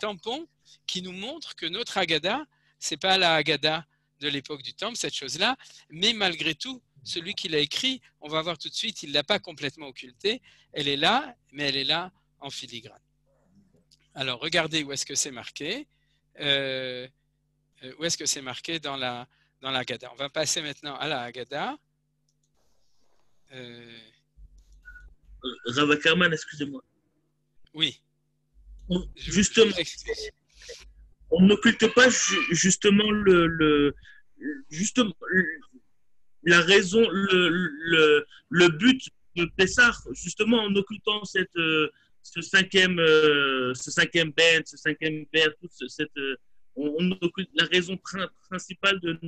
tampon qui nous montre que notre Haggadah, c'est pas la Haggadah de l'époque du temple, cette chose-là, mais malgré tout, celui qui l'a écrit, on va voir tout de suite, il ne l'a pas complètement occulté. Elle est là, mais elle est là en filigrane. Alors, regardez où est-ce que c'est marqué. Euh, euh, où est-ce que c'est marqué dans la, dans la On va passer maintenant à la Gada. Euh... Excusez-moi. Oui. Justement, on n'occulte pas justement le, le justement la raison, le, le, le but de Pessar, justement en occultant cette, euh, ce cinquième, euh, ce cinquième ben, ce cinquième père, toute cette, euh, on, occulte la raison principale de,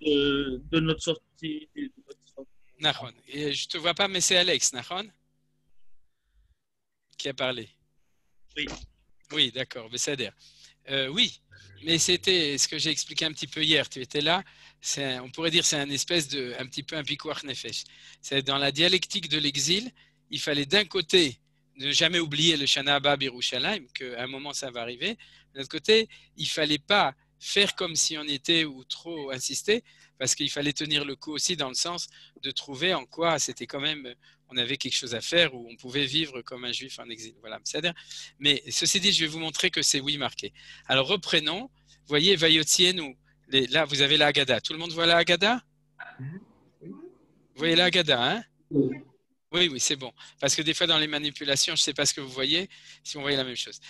de, de, notre sortie. Nahon. Et je te vois pas, mais c'est Alex, Nahon, qui a parlé. Oui. Oui, d'accord, c'est-à-dire. Euh, oui, mais c'était ce que j'ai expliqué un petit peu hier. Tu étais là. on pourrait dire c'est un espèce de, un petit peu un piquoir nefesh. C'est dans la dialectique de l'exil, il fallait d'un côté ne jamais oublier le Shana Abba Birushalayim, qu'à un moment ça va arriver. De l'autre côté, il fallait pas faire comme si on était ou trop insister, parce qu'il fallait tenir le coup aussi dans le sens de trouver en quoi c'était quand même, on avait quelque chose à faire ou on pouvait vivre comme un juif en exil. Voilà. Mais ceci dit, je vais vous montrer que c'est oui marqué. Alors reprenons. Voyez, Vayotienu, là vous avez la Haggadah. Tout le monde voit la Haggadah? Vous voyez la Haggadah, hein? Oui, oui, c'est bon. Parce que des fois, dans les manipulations, je ne sais pas ce que vous voyez, si on voyait la même chose.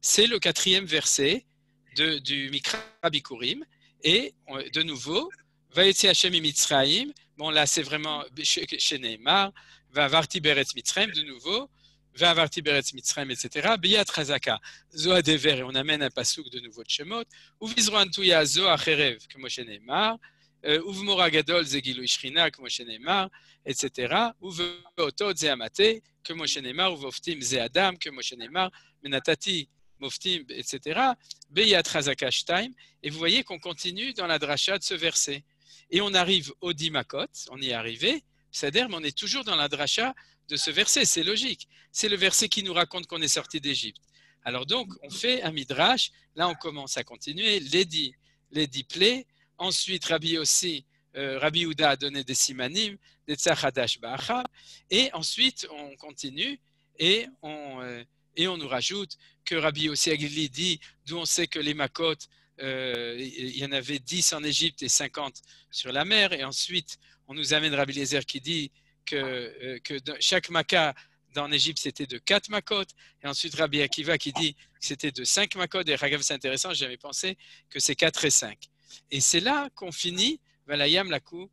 C'est le quatrième verset de, du Mikra Bikurim. Et de nouveau, bon là c'est vraiment chez Neymar, va Varti Beretz Mitzrayim de nouveau, va Varti Beretz Mitzrayim, etc. Biyat Razaka, Zoa Dever, et on amène un pasouk de nouveau de Shemot, ou Vizro Antuya Zoa Cherev, comme chez Neymar, Uvmora Gadol Zegilu Ishrina, comme chez Neymar, etc. Uveotot Zeamate, comme chez Neymar, Uvoftim Zeadam, comme chez Neymar, Menatati Moftim, etc. Beyat Time. Et vous voyez qu'on continue dans la dracha de ce verset. Et on arrive au Dimakot, on y est arrivé, c'est-à-dire, mais on est toujours dans la dracha de ce verset, c'est logique. C'est le verset qui nous raconte qu'on est sorti d'Égypte. Alors donc, on fait un midrash, là on commence à continuer, les dix plaies, ensuite Rabbi aussi, euh, Rabbi Ouda a donné des simanim, des tzachadash ba'achab, et ensuite on continue et on, euh, et on nous rajoute que Rabbi aussi Aglili dit, d'où on sait que les Makot, euh, il y en avait 10 en Égypte et 50 sur la mer. Et ensuite, on nous amène Rabbi Lézer qui dit que, euh, que chaque Maca dans Égypte, c'était de 4 Makot. Et ensuite, Rabbi Akiva qui dit que c'était de 5 Makot. Et Ragav, c'est intéressant, j'avais pensé que c'est 4 et 5. Et c'est là qu'on finit Valayam Lakou.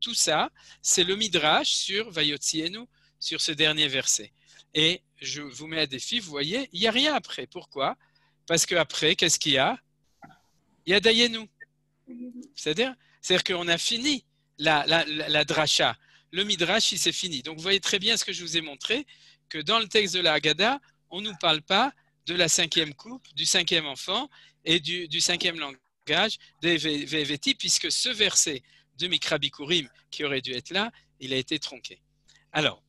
Tout ça, c'est le Midrash sur Vayotzienu, sur ce dernier verset. Et je vous mets à défi, vous voyez, il n'y a rien après. Pourquoi? Parce qu'après, qu'est-ce qu'il y a? Il y a Dayenu. C'est-à-dire C'est-à-dire qu'on a fini la, la, la, dracha. Le midrash, il s'est fini. Donc vous voyez très bien ce que je vous ai montré, que dans le texte de la Haggadah, on ne nous parle pas de la cinquième coupe, du cinquième enfant et du, du cinquième langage des Veveti, puisque ce verset de Mikra Bikurim qui aurait dû être là, il a été tronqué. Alors,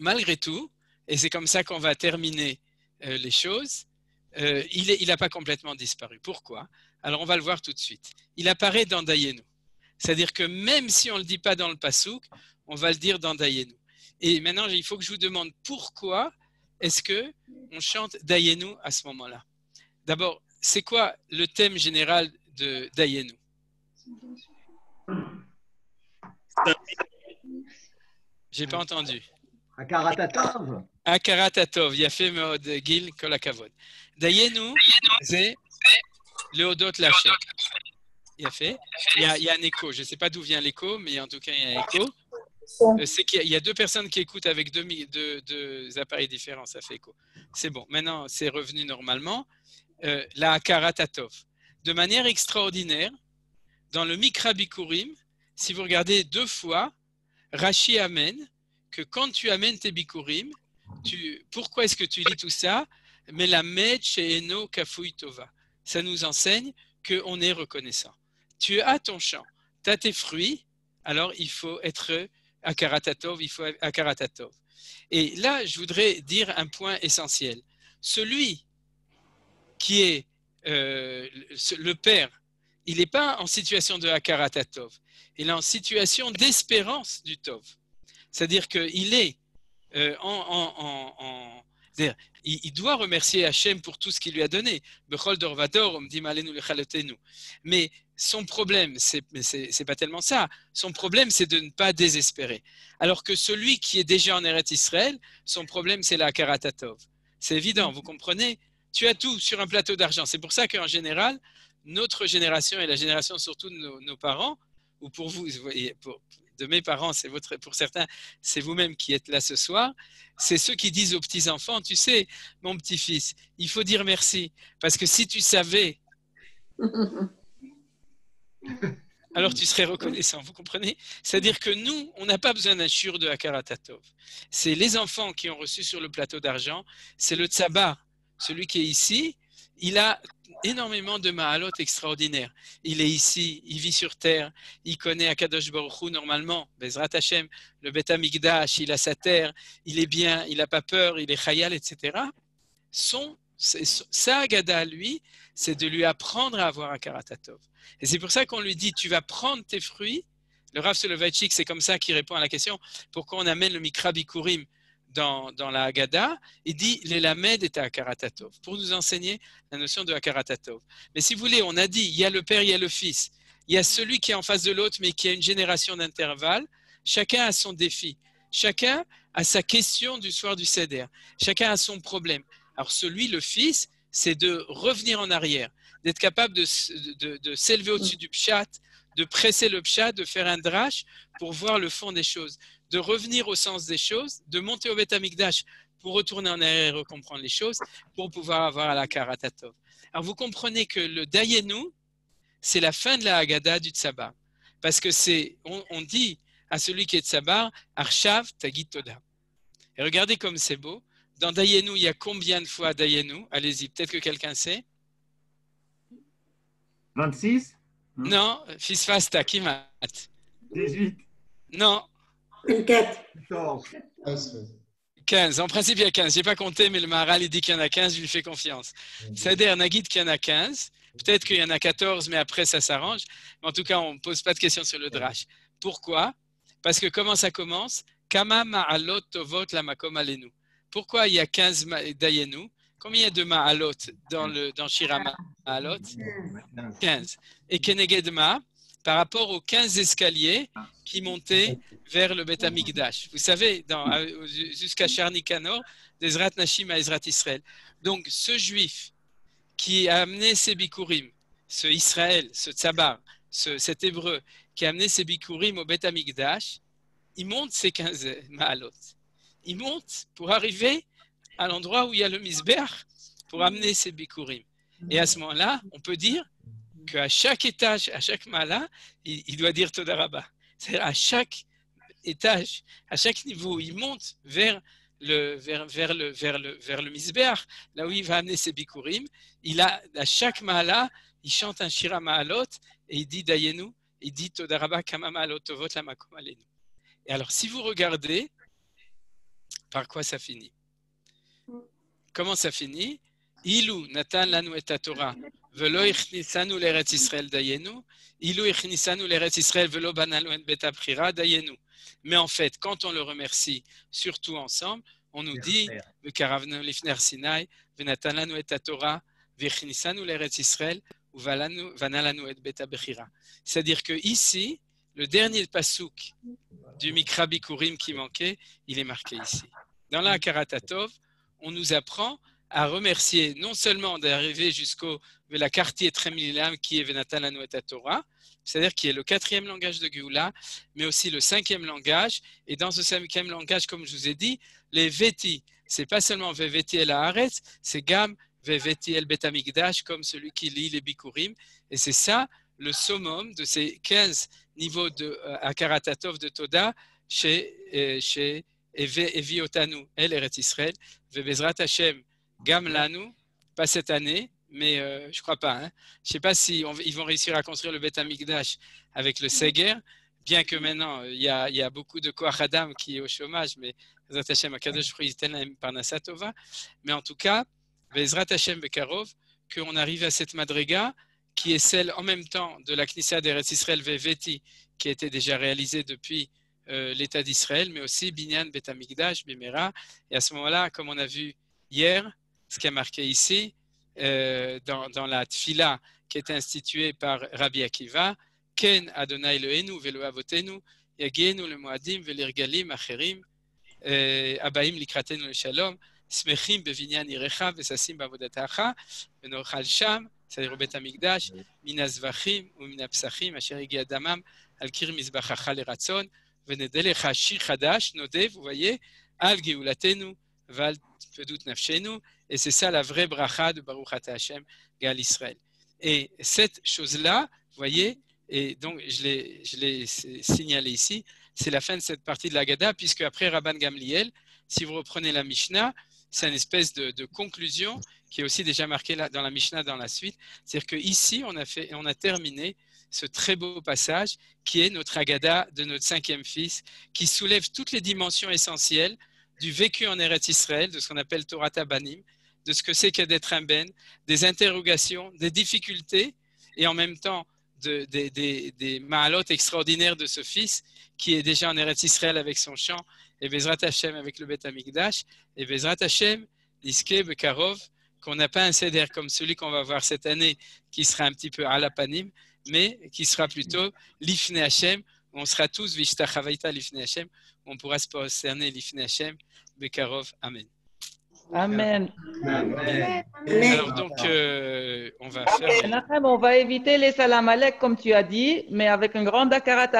malgré tout, et c'est comme ça qu'on va terminer euh, les choses, euh, il n'a pas complètement disparu. Pourquoi? Alors on va le voir tout de suite. Il apparaît dans Dayenu. C'est-à-dire que même si on ne le dit pas dans le Passouk, on va le dire dans Dayenu. Et maintenant, il faut que je vous demande pourquoi est-ce que on chante Dayenu à ce moment-là? D'abord, c'est quoi le thème général de Dayenu J'ai pas entendu. Akaratatov. Akaratatov, יפה מאוד, גיל, כל הכבוד. דיינו זה להודות להשם. יפה. Il y, a, il y a un écho. Je ne sais pas d'où vient l'écho, mais en tout cas, il y a un écho. Euh, c'est qu'il y, y, a deux personnes qui écoutent avec deux, deux, deux appareils différents, ça fait écho. C'est bon. Maintenant, c'est revenu normalement. Euh, la Akaratatov. De manière extraordinaire, dans le Mikra Bikurim, si vous regardez deux fois, Rashi amène que quand tu amènes tes bikurim, pourquoi est-ce que tu lis tout ça? Mais la chez Eno. Ça nous enseigne qu'on est reconnaissant. Tu as ton champ, tu as tes fruits, alors il faut être akaratatov, il faut akaratatov. Et là, je voudrais dire un point essentiel. Celui qui est euh, le père, il n'est pas en situation de Hakaratatov, il est en situation d'espérance du Tov. C'est-à-dire qu'il est euh, il, doit remercier Hachem pour tout ce qu'il lui a donné. Mais son problème, c'est pas tellement ça. Son problème, c'est de ne pas désespérer. Alors que celui qui est déjà en Eretz Israël, son problème, c'est la Karatatov. C'est évident, vous comprenez? Tu as tout sur un plateau d'argent. C'est pour ça qu'en général, notre génération et la génération surtout de nos, parents, ou pour vous, pour, de mes parents, c'est votre, pour certains, c'est vous-même qui êtes là ce soir, c'est ceux qui disent aux petits-enfants, tu sais, mon petit-fils, il faut dire merci, parce que si tu savais, alors tu serais reconnaissant, vous comprenez? C'est-à-dire que nous, on n'a pas besoin d'un chur de Hakaratatov. C'est les enfants qui ont reçu sur le plateau d'argent, c'est le tsabar, celui qui est ici, il a énormément de mahalot extraordinaires. Il est ici, il vit sur terre, il connaît Akadosh Baruch Hu normalement, Bezrat Hashem, le Bet Amikdash, il a sa terre, il est bien, il n'a pas peur, il est chayal, etc. Son, sa agada à lui, c'est de lui apprendre à avoir un karatatov. Et c'est pour ça qu'on lui dit, tu vas prendre tes fruits. Le Rav Soloveitchik, c'est comme ça qu'il répond à la question, pourquoi on amène le Mikra Bikurim dans, la Haggadah, il dit l'Elamed est à Akaratatov, pour nous enseigner la notion de Akaratatov. Mais si vous voulez, on a dit il y a le père, il y a le fils. Il y a celui qui est en face de l'autre, mais qui a une génération d'intervalle. Chacun a son défi. Chacun a sa question du soir du Seder. Chacun a son problème. Alors celui, le fils, c'est de revenir en arrière, d'être capable de, de s'élever au-dessus du pshat, de presser le pshat, de faire un drash pour voir le fond des choses, de revenir au sens des choses, de monter au Beth Amikdash pour retourner en arrière et comprendre les choses, pour pouvoir avoir la Karatatov. Alors vous comprenez que le Dayenu, c'est la fin de la Haggadah du Tsabar. Parce que c'est, on, dit à celui qui est Tsabar, Arshav Tagit Toda. Et regardez comme c'est beau. Dans Dayenu, il y a combien de fois Dayenu? Allez-y, peut-être que quelqu'un sait. 26 Non, Fisfasta, qui 18 Non, 15. En principe, il y a 15. Je n'ai pas compté, mais le Maharal, il dit qu'il y en a 15, je lui fais confiance. C'est-à-dire, Nagid qu'il y en a 15. Peut-être qu'il y en a 14, mais après, ça s'arrange. Mais en tout cas, on ne pose pas de questions sur le drash. Pourquoi? Parce que comment ça commence? Kama ma'alot tovot la makom alenu. Pourquoi il y a 15 dayenu? Combien il y a de ma'alot dans, le, dans Shira ma'alot? 15. Et keneged ma, par rapport aux 15 escaliers qui montaient vers le Beth Amikdash. Vous savez, jusqu'à Charnikanor, d'Ezrat Nashim à Ezrat Israël. Donc, ce juif qui a amené ses bikurim, ce Israël, ce Tzabar, cet hébreu qui a amené ses bikurim au Beth Amikdash, il monte ses 15 ma'alot. Il monte pour arriver à l'endroit où il y a le Misbeach pour amener ses bikurim. Et à ce moment-là, on peut dire qu'à chaque étage, à chaque mala, il, doit dire Todaraba. C'est-à-dire à chaque étage, à chaque niveau, il monte vers le, vers, le, vers le, vers le là où il va amener ses bikurim. Il a, à chaque mala, il chante un shira ma'alot et il dit Dayenu, il dit Todaraba kama ma'alot tovot la Et alors, si vous regardez, par quoi ça finit? Comment ça finit? Ilu Natan lanu Torah Velo ichnisanu l'Eretz Israël dayenu. Ilu ichnisanu l'Eretz Israël velo banalo en beta prira dayenu. Mais en fait, quand on le remercie, surtout ensemble, on nous dit le karavnu lifner sinai, venatalanu et Torah, vichnisanu l'Eretz Israël, ou vanalanu et beta prira. C'est-à-dire que ici, le dernier pasouk du Mikra Bikurim qui manquait, il est marqué ici. Dans la Karatatov, on nous apprend à remercier non seulement d'arriver jusqu'au la quartier Tremilam qui est et Torah, c'est-à-dire qui est le quatrième langage de Géoula, mais aussi le cinquième langage. Et dans ce cinquième langage, comme je vous ai dit, les Veti, c'est pas seulement Veveti el Haaretz, c'est Gam Veveti el Betamigdash, comme celui qui lit les Bikurim. Et c'est ça le summum de ces 15 niveaux de euh, Akaratatov de Toda chez, euh, chez Eviotanu, El Eret Israël, Vebezrat Hashem, Gam Lanu, pas cette année, mais euh, je crois pas. Hein. Je sais pas si ils vont réussir à construire le Beth Amikdash avec le Seger, bien que maintenant il y a, il y a beaucoup de Koachadam qui est au chômage, mais mais en tout cas, Bezrat Hashem Bekarov, qu'on arrive à cette madriga qui est celle en même temps de la Knesset d'Eretz Israël Veveti, qui a été déjà réalisée depuis euh, l'État d'Israël, mais aussi Binyan Betamikdash, Bimera. Et à ce moment-là, comme on a vu hier, ce qui est marqué ici, euh, dans, la Tfila qui est instituée par Rabbi Akiva, Ken Adonai Elohenu velo avotenu, yagenu le moadim velirgalim acherim, euh, abaim likratenu le shalom, smechim bevinyan irecha vesasim bavodatacha, venochal sham, c'est-à-dire bête amigdash, minazvachim ou minapsachim, asher adamam, al kir mizbachacha leratzon, venedelecha shir chadash, nodev, vous voyez, al geulatenu, val Vedut Nafshenu, et c'est ça la vraie bracha de Baruch Ata Hashem, Gal Israël. Et cette chose-là, vous voyez, et donc je l'ai signalé ici, c'est la fin de cette partie de l'agada puisque après Rabban Gamliel, si vous reprenez la Mishnah, c'est une espèce de, conclusion qui est aussi déjà marquée dans la Mishnah dans la suite. C'est-à-dire qu'ici, on, a fait, on a terminé ce très beau passage qui est notre Agada de notre cinquième fils, qui soulève toutes les dimensions essentielles du vécu en Eretz Israël, de ce qu'on appelle Torah Tabanim, de ce que c'est que d'être un Ben, des interrogations, des difficultés, et en même temps des, des, des extraordinaires de ce fils qui est déjà en Eretz Israël avec son chant, et Bezrat Hashem avec le Bet Amikdash, et Bezrat Hashem, l'Iske Bekarov, qu'on n'a pas un CDR comme celui qu'on va voir cette année, qui sera un petit peu à la panim, mais qui sera plutôt l'Ifne Hashem, on sera tous Vishtachavaita l'Ifne Hashem, on pourra se prosterner l'Ifne Hashem, Bekarov, Amen. Amen. Alors donc, euh, on va faire... On va éviter les salam comme tu as dit, mais avec un grand Dakarat